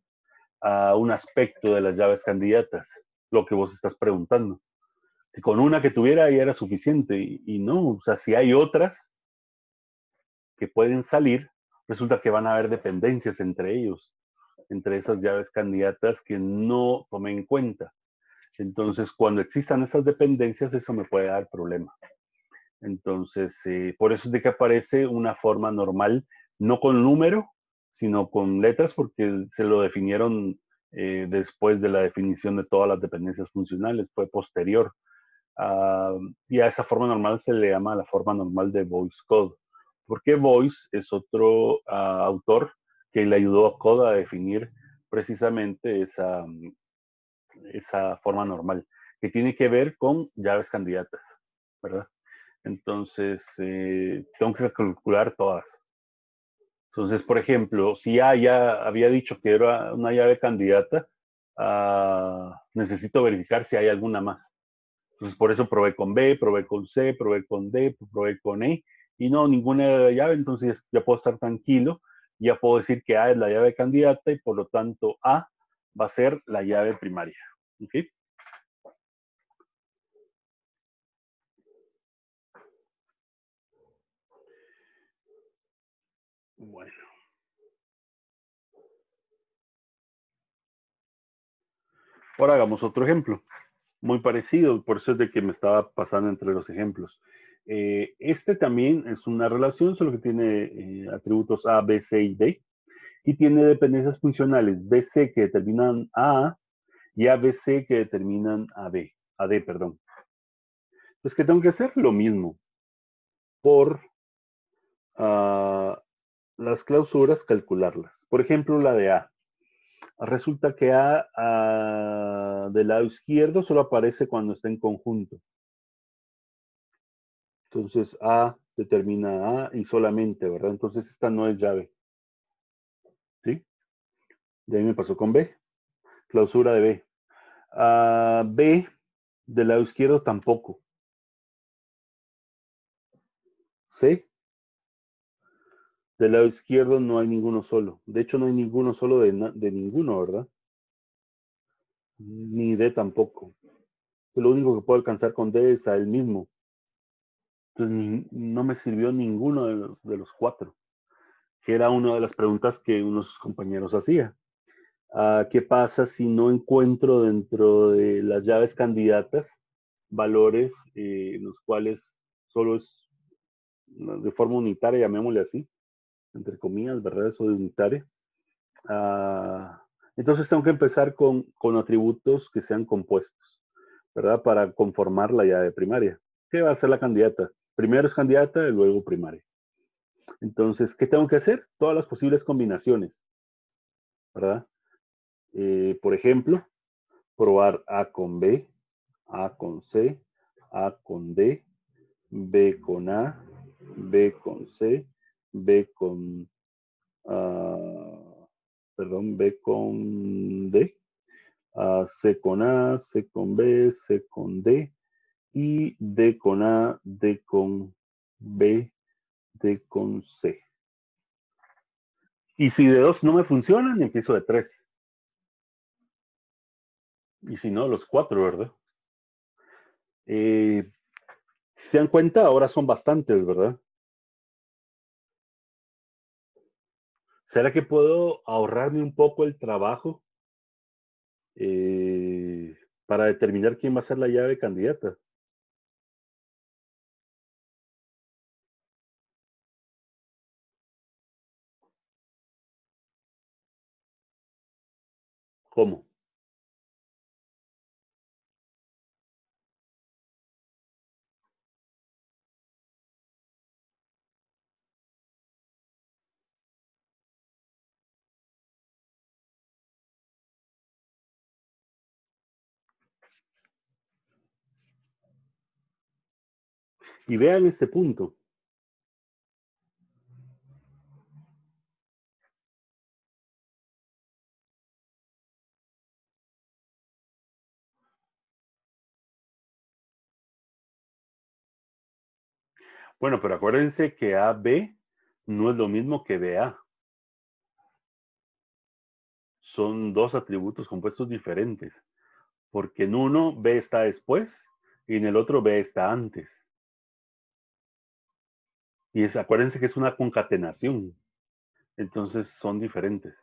a un aspecto de las llaves candidatas, lo que vos estás preguntando. Que con una que tuviera ya era suficiente y, no, o sea, si hay otras que pueden salir, resulta que van a haber dependencias entre ellos, entre esas llaves candidatas que no tomé en cuenta. Entonces, cuando existan esas dependencias, eso me puede dar problema. Entonces, eh, por eso es de que aparece una forma normal, no con número, sino con letras, porque se lo definieron eh, después de la definición de todas las dependencias funcionales, fue posterior. Ah, y a esa forma normal se le llama la forma normal de voice code, porque voice es otro ah, autor que le ayudó a Code a definir precisamente esa, esa forma normal, que tiene que ver con llaves candidatas, ¿verdad? Entonces, eh, tengo que calcular todas. Entonces, por ejemplo, si A ya había dicho que era una llave candidata, ah, necesito verificar si hay alguna más. Entonces, por eso probé con B, probé con C, probé con D, probé con E, y no, ninguna llave, entonces ya puedo estar tranquilo, ya puedo decir que A es la llave candidata y por lo tanto A va a ser la llave primaria. ¿Okay? Bueno. Ahora hagamos otro ejemplo, muy parecido, por eso es de que me estaba pasando entre los ejemplos. Eh, este también es una relación, solo que tiene eh, atributos A, B, C y D, y tiene dependencias funcionales BC que determinan A y ABC que determinan a B, a D, perdón. Pues que tengo que hacer lo mismo por uh, las clausuras, calcularlas. Por ejemplo, la de A. Resulta que A, A del lado izquierdo solo aparece cuando está en conjunto. Entonces A determina A y solamente, ¿verdad? Entonces esta no es llave. ¿Sí? De ahí me pasó con B. Clausura de B. A B del lado izquierdo tampoco. C del lado izquierdo no hay ninguno solo. De hecho, no hay ninguno solo de, ninguno, ¿verdad? Ni D tampoco. Lo único que puedo alcanzar con D es a él mismo. Entonces, no me sirvió ninguno de los, de los cuatro, que era una de las preguntas que unos compañeros hacía. Ah, ¿Qué pasa si no encuentro dentro de las llaves candidatas valores eh, en los cuales solo es de forma unitaria, llamémosle así, entre comillas, ¿verdad? Eso de unitaria. Ah, entonces tengo que empezar con, con, atributos que sean compuestos, ¿verdad? Para conformar la llave primaria. ¿Qué va a ser la candidata? Primero es candidata y luego primaria. Entonces, ¿qué tengo que hacer? Todas las posibles combinaciones, ¿verdad? Eh, por ejemplo, probar A con B, A con C, A con D, B con A, B con C, B con, uh, perdón, B con D, uh, C con A, C con B, C con D, y D con A, D con B, D con C. Y si de dos no me funcionan, empiezo de tres. Y si no, los cuatro, ¿verdad? Eh, si se dan cuenta, ahora son bastantes, ¿verdad? ¿Será que puedo ahorrarme un poco el trabajo eh, para determinar quién va a ser la llave candidata? ¿Cómo? Y vean este punto. Bueno, pero acuérdense que AB no es lo mismo que BA. Son dos atributos compuestos diferentes, porque en uno B está después y en el otro B está antes. Y es, acuérdense que es una concatenación. Entonces son diferentes.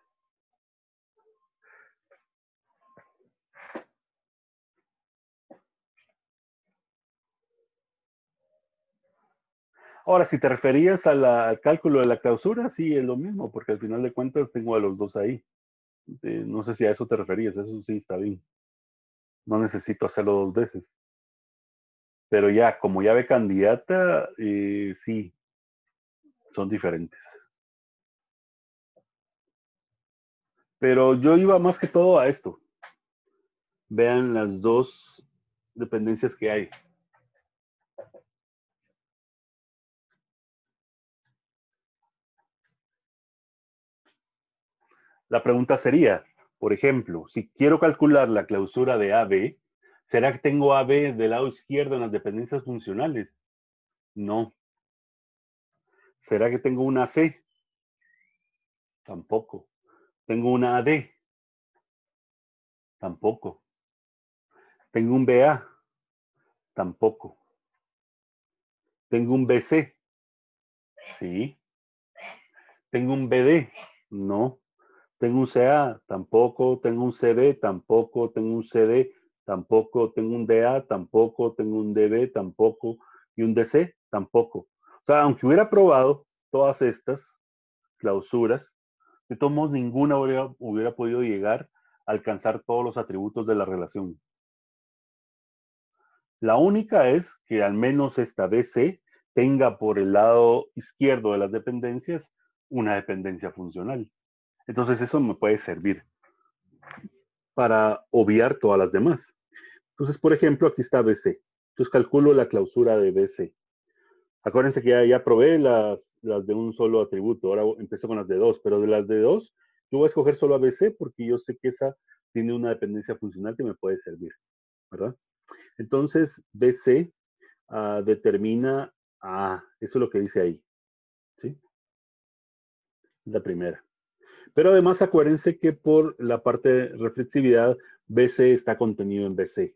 Ahora, si te referías al cálculo de la clausura, sí, es lo mismo, porque al final de cuentas tengo a los dos ahí. No sé si a eso te referías, eso sí está bien. No necesito hacerlo dos veces. Pero ya, como llave candidata, eh, sí, son diferentes. Pero yo iba más que todo a esto. Vean las dos dependencias que hay. La pregunta sería, por ejemplo, si quiero calcular la clausura de AB, ¿será que tengo AB del lado izquierdo en las dependencias funcionales? No. ¿Será que tengo una C? Tampoco. ¿Tengo una AD? Tampoco. ¿Tengo un BA? Tampoco. ¿Tengo un BC? Sí. ¿Tengo un BD? No. Tengo un CA, tampoco. Tengo un CD, tampoco. Tengo un CD, tampoco. Tengo un DA, tampoco. Tengo un DB, tampoco. Y un DC, tampoco. O sea, aunque hubiera probado todas estas clausuras, de todos modos ninguna hubiera, hubiera podido llegar a alcanzar todos los atributos de la relación. La única es que al menos esta DC tenga por el lado izquierdo de las dependencias una dependencia funcional. Entonces eso me puede servir para obviar todas las demás. Entonces, por ejemplo, aquí está BC. Entonces calculo la clausura de BC. Acuérdense que ya, probé las, de un solo atributo. Ahora empiezo con las de dos, pero de las de dos, yo voy a escoger solo ABC porque yo sé que esa tiene una dependencia funcional que me puede servir, ¿verdad? Entonces, BC ah, determina A. Eso es lo que dice ahí. ¿Sí? La primera. Pero además acuérdense que por la parte de reflexividad, BC está contenido en BC.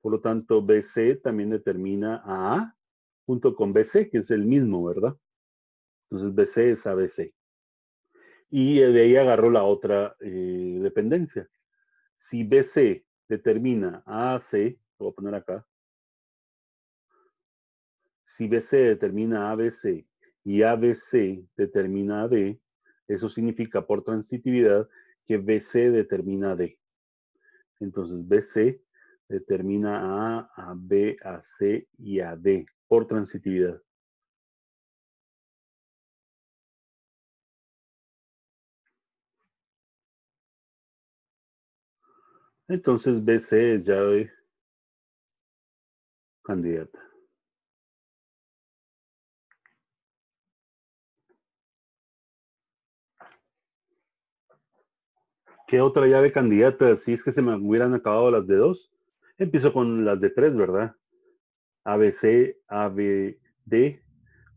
Por lo tanto, BC también determina a A junto con BC, que es el mismo, ¿verdad? Entonces BC es ABC. Y de ahí agarró la otra eh, dependencia. Si BC determina AC, lo voy a poner acá. Si BC determina ABC y ABC determina AD, eso significa por transitividad que BC determina D. Entonces BC determina A, a B, a C y a D por transitividad. Entonces BC es llave candidata. ¿Qué otra llave candidata? Si es que se me hubieran acabado las de dos, empiezo con las de tres, ¿verdad? ABC, ABD,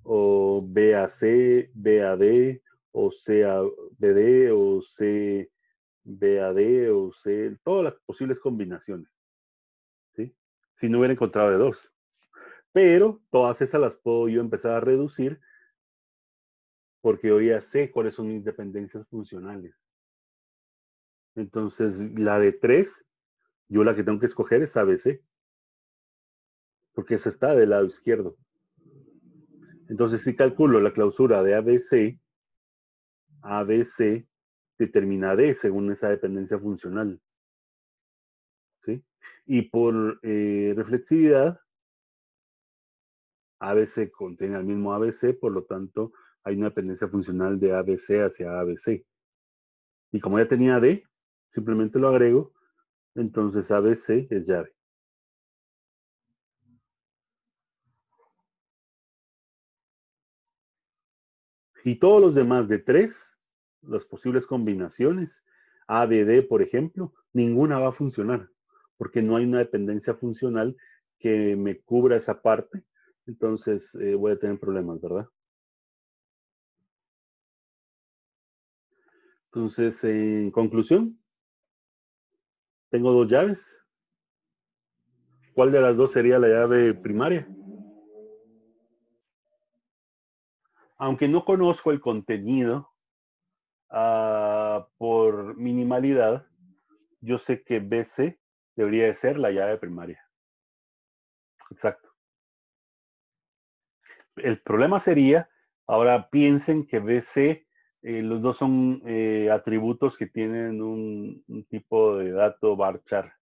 o BAC, BAD, o CABD, o CBAD, o C, todas las posibles combinaciones. ¿sí? Si no hubiera encontrado de dos. Pero todas esas las puedo yo empezar a reducir porque hoy ya sé cuáles son mis dependencias funcionales. Entonces, la de 3, yo la que tengo que escoger es ABC, porque esa está del lado izquierdo. Entonces, si calculo la clausura de ABC, ABC determina D según esa dependencia funcional. ¿Sí? Y por eh, reflexividad, ABC contiene al mismo ABC, por lo tanto, hay una dependencia funcional de ABC hacia ABC. Y como ya tenía D, simplemente lo agrego, entonces ABC es llave. Y todos los demás de tres, las posibles combinaciones, ABD, por ejemplo, ninguna va a funcionar, porque no hay una dependencia funcional que me cubra esa parte, entonces eh, voy a tener problemas, ¿verdad? Entonces, en conclusión, tengo dos llaves. ¿Cuál de las dos sería la llave primaria? aunque no conozco el contenido ah, por minimalidad, yo sé que BC debería de ser la llave primaria. Exacto. El problema sería, ahora piensen que BC, eh, los dos son eh, atributos que tienen un, tipo de dato varchar.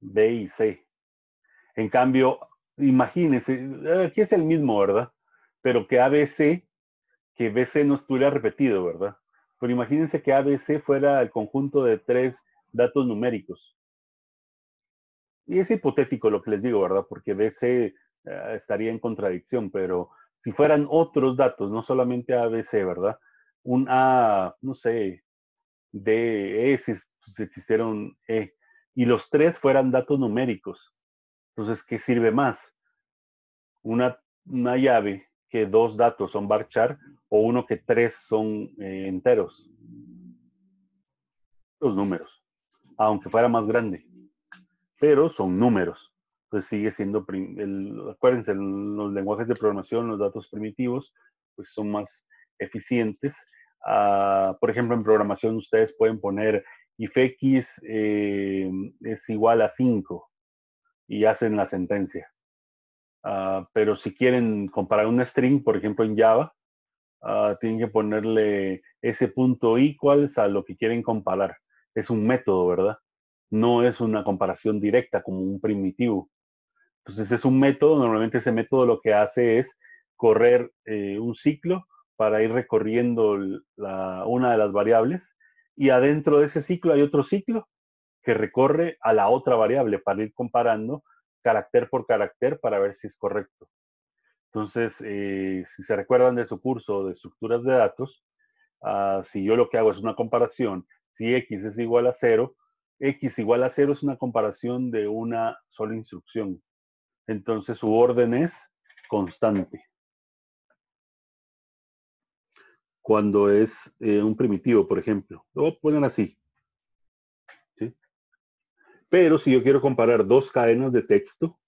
B y C. En cambio, imagínense, aquí es el mismo, ¿verdad? Pero que ABC, que BC no estuviera repetido, ¿verdad? Pero imagínense que ABC fuera el conjunto de tres datos numéricos. Y es hipotético lo que les digo, ¿verdad? Porque BC eh, estaría en contradicción, pero si fueran otros datos, no solamente ABC, ¿verdad? Un A, no sé, D, E, si, si existieron E, y los tres fueran datos numéricos. Entonces, ¿qué sirve más? Una, una llave que dos datos son varchar o uno que tres son eh, enteros. Los números, aunque fuera más grande, pero son números. Pues sigue siendo, el, acuérdense, los lenguajes de programación, los datos primitivos, pues son más eficientes. Uh, por ejemplo, en programación ustedes pueden poner if x eh, es igual a 5 y hacen la sentencia. Uh, pero si quieren comparar un string, por ejemplo en Java, uh, tienen que ponerle ese punto equals a lo que quieren comparar. Es un método, ¿verdad? No es una comparación directa como un primitivo. Entonces es un método, normalmente ese método lo que hace es correr eh, un ciclo para ir recorriendo una de las variables y adentro de ese ciclo hay otro ciclo que recorre a la otra variable para ir comparando carácter por carácter para ver si es correcto. Entonces, eh, si se recuerdan de su curso de estructuras de datos, uh, si yo lo que hago es una comparación, si x es igual a 0, x igual a 0 es una comparación de una sola instrucción. Entonces, su orden es constante. Cuando es eh, un primitivo, por ejemplo. Lo ponen así. Pero si yo quiero comparar dos cadenas de texto,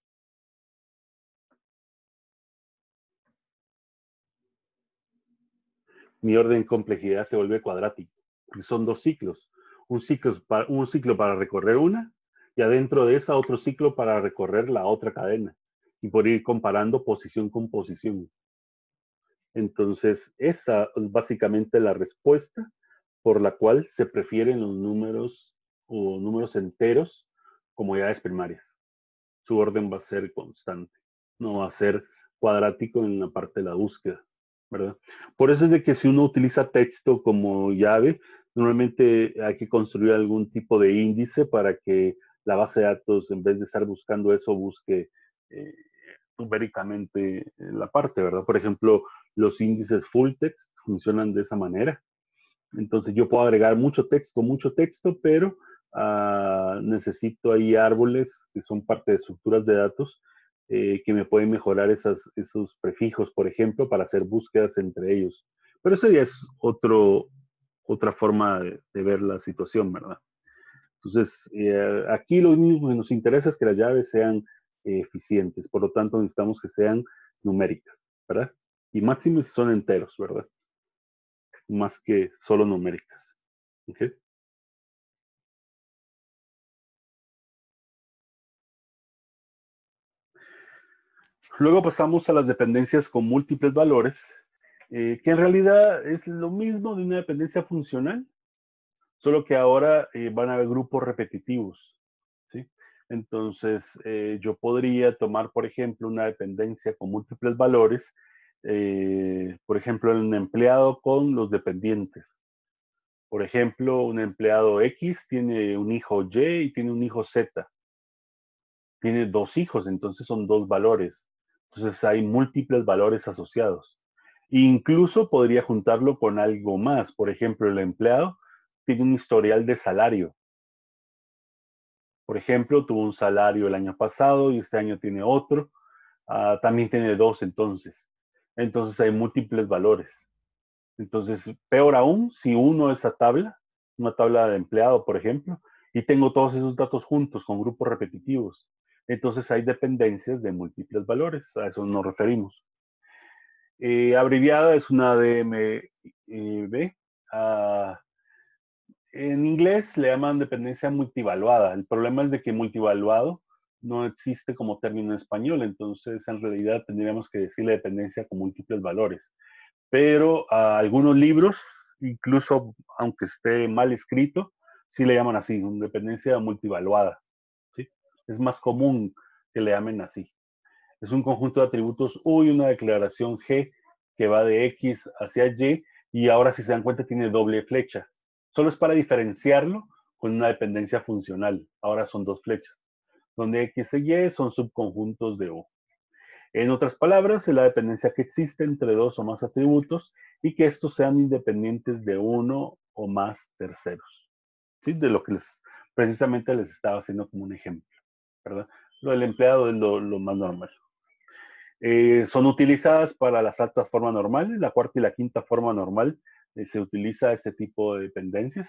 mi orden de complejidad se vuelve cuadrático. Son dos ciclos. Un ciclo, para, un ciclo para recorrer una y adentro de esa otro ciclo para recorrer la otra cadena y por ir comparando posición con posición. Entonces, esa es básicamente la respuesta por la cual se prefieren los números o números enteros como llaves primarias. Su orden va a ser constante, no va a ser cuadrático en la parte de la búsqueda, ¿verdad? Por eso es de que si uno utiliza texto como llave, normalmente hay que construir algún tipo de índice para que la base de datos, en vez de estar buscando eso, busque eh, numéricamente la parte, ¿verdad? Por ejemplo, los índices full text funcionan de esa manera. Entonces yo puedo agregar mucho texto, mucho texto, pero Ah, necesito ahí árboles que son parte de estructuras de datos eh, que me pueden mejorar esas, esos prefijos, por ejemplo, para hacer búsquedas entre ellos. Pero eso ya es otro, otra forma de, ver la situación, ¿verdad? Entonces, eh, aquí lo único que nos interesa es que las llaves sean eh, eficientes, por lo tanto necesitamos que sean numéricas, ¿verdad? Y máximo si son enteros, ¿verdad? Más que solo numéricas. Luego pasamos a las dependencias con múltiples valores, eh, que en realidad es lo mismo de una dependencia funcional, solo que ahora eh, van a haber grupos repetitivos. ¿sí? Entonces, eh, yo podría tomar, por ejemplo, una dependencia con múltiples valores, por ejemplo, un empleado con los dependientes. Por ejemplo, un empleado X tiene un hijo Y y tiene un hijo Z. Tiene dos hijos, entonces son dos valores entonces hay múltiples valores asociados. Incluso podría juntarlo con algo más. Por ejemplo, el empleado tiene un historial de salario. Por ejemplo, tuvo un salario el año pasado y este año tiene otro. Ah, también tiene dos entonces. Entonces hay múltiples valores. Entonces, peor aún, si uno esa tabla, una tabla de empleado, por ejemplo, y tengo todos esos datos juntos con grupos repetitivos entonces hay dependencias de múltiples valores, a eso nos referimos. Eh, abreviada es una DMB. En inglés le llaman dependencia multivaluada. El problema es de que multivaluado no existe como término en español, entonces en realidad tendríamos que decirle dependencia con múltiples valores. Pero a algunos libros, incluso aunque esté mal escrito, sí le llaman así, dependencia multivaluada. ¿sí? Es más común que le llamen así. Es un conjunto de atributos U y una declaración G que va de X hacia Y y ahora si se dan cuenta tiene doble flecha. Solo es para diferenciarlo con una dependencia funcional. Ahora son dos flechas donde X y Y son subconjuntos de U. En otras palabras, es la dependencia que existe entre dos o más atributos y que estos sean independientes de uno o más terceros. ¿Sí? De lo que les, precisamente les estaba haciendo como un ejemplo. ¿verdad? Lo del empleado es lo, más normal. Eh, son utilizadas para las altas formas normales, la cuarta y la quinta forma normal eh, se utiliza este tipo de dependencias.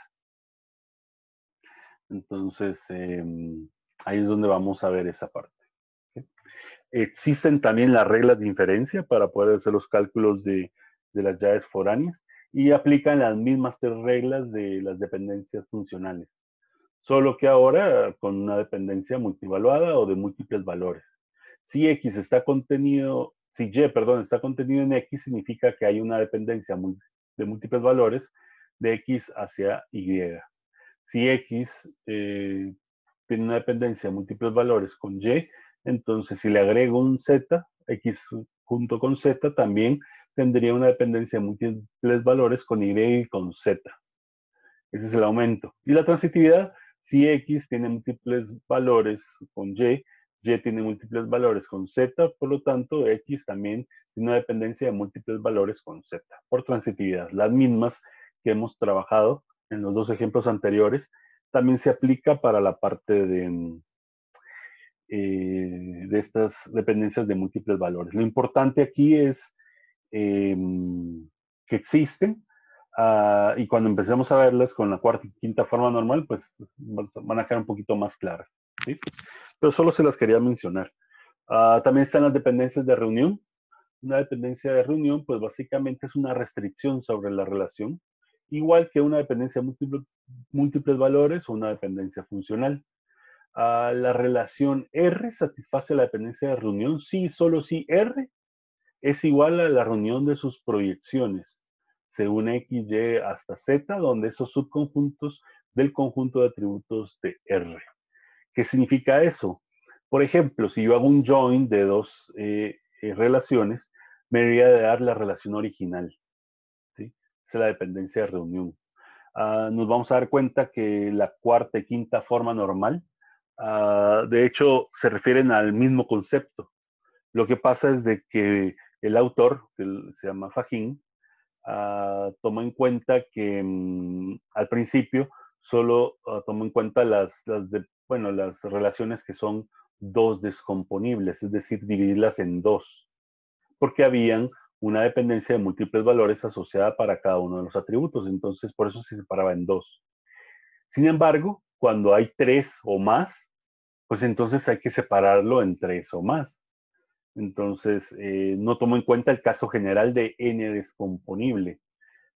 Entonces, em, Ahí es donde vamos a ver esa parte. Existen también las reglas de inferencia para poder hacer los cálculos de, las llaves foráneas y aplican las mismas tres reglas de las dependencias funcionales. Solo que ahora con una dependencia multivaluada o de múltiples valores. Si X está contenido, si Y, perdón, está contenido en X, significa que hay una dependencia de múltiples valores de X hacia Y. Si X eh, tiene una dependencia de múltiples valores con Y, entonces si le agrego un Z, X junto con Z, también tendría una dependencia de múltiples valores con Y y con Z. Ese es el aumento. Y la transitividad, si X tiene múltiples valores con Y, Y tiene múltiples valores con Z, por lo tanto X también tiene una dependencia de múltiples valores con Z, por transitividad. Las mismas que hemos trabajado en los dos ejemplos anteriores también se aplica para la parte de, mm, eh, estas dependencias de múltiples valores. Lo importante aquí es em, que existen ah, y cuando empecemos a verlas con la cuarta y quinta forma normal, pues van a quedar un poquito más claras. ¿sí? Pero solo se las quería mencionar. Ah, también están las dependencias de reunión. Una dependencia de reunión, pues básicamente es una restricción sobre la relación igual que una dependencia múltiple, múltiples valores o una dependencia funcional. Ah, la relación R satisface la dependencia de reunión si solo si R es igual a la reunión de sus proyecciones, según X, Y hasta Z, donde esos subconjuntos del conjunto de atributos de R. ¿Qué significa eso? Por ejemplo, si yo hago un join de dos eh, eh, relaciones, me debería de dar la relación original es la dependencia de reunión. Ah, nos vamos a dar cuenta que la cuarta y quinta forma normal, ah, de hecho, se refieren al mismo concepto. Lo que pasa es de que el autor, que se llama Fajín, uh, tomó en cuenta que mm, al principio solo tomó en cuenta las, las, bueno, las relaciones que son dos descomponibles, es decir, dividirlas en dos, porque habían una dependencia de múltiples valores asociada para cada uno de los atributos. Entonces, por eso se separaba en dos. Sin embargo, cuando hay tres o más, pues entonces hay que separarlo en tres o más. Entonces, eh, no tomo en cuenta el caso general de n descomponible.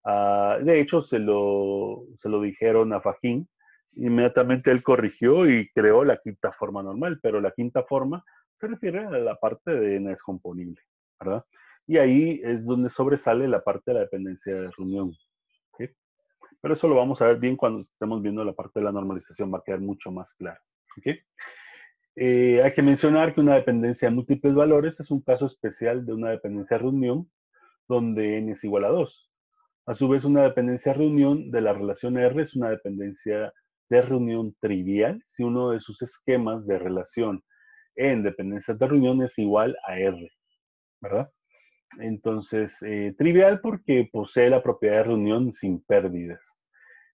Ah, de hecho, se lo, se lo dijeron a Fajín. Inmediatamente él corrigió y creó la quinta forma normal, pero la quinta forma se refiere a la parte de n descomponible, ¿verdad? Y ahí es donde sobresale la parte de la dependencia de reunión. Pero eso lo vamos a ver bien cuando estemos viendo la parte de la normalización, va a quedar mucho más claro. Eh, hay que mencionar que una dependencia de múltiples valores es un caso especial de una dependencia de reunión donde n es igual a 2. A su vez, una dependencia de reunión de la relación R es una dependencia de reunión trivial si uno de sus esquemas de relación en dependencias de reunión es igual a R, ¿verdad? Entonces, eh, trivial porque posee la propiedad de reunión sin pérdidas,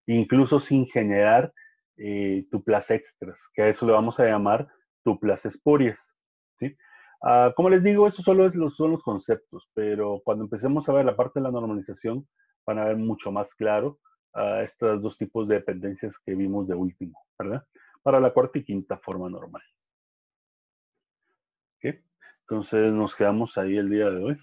incluso sin generar eh, tuplas extras, que a eso le vamos a llamar tuplas espurias. ¿sí? Ah, como les digo, eso solo es los, son los conceptos, pero cuando empecemos a ver la parte de la normalización, van a ver mucho más claro uh, estos dos tipos de dependencias que vimos de último, ¿verdad? Para la cuarta y quinta forma normal. Entonces nos quedamos ahí el día de hoy.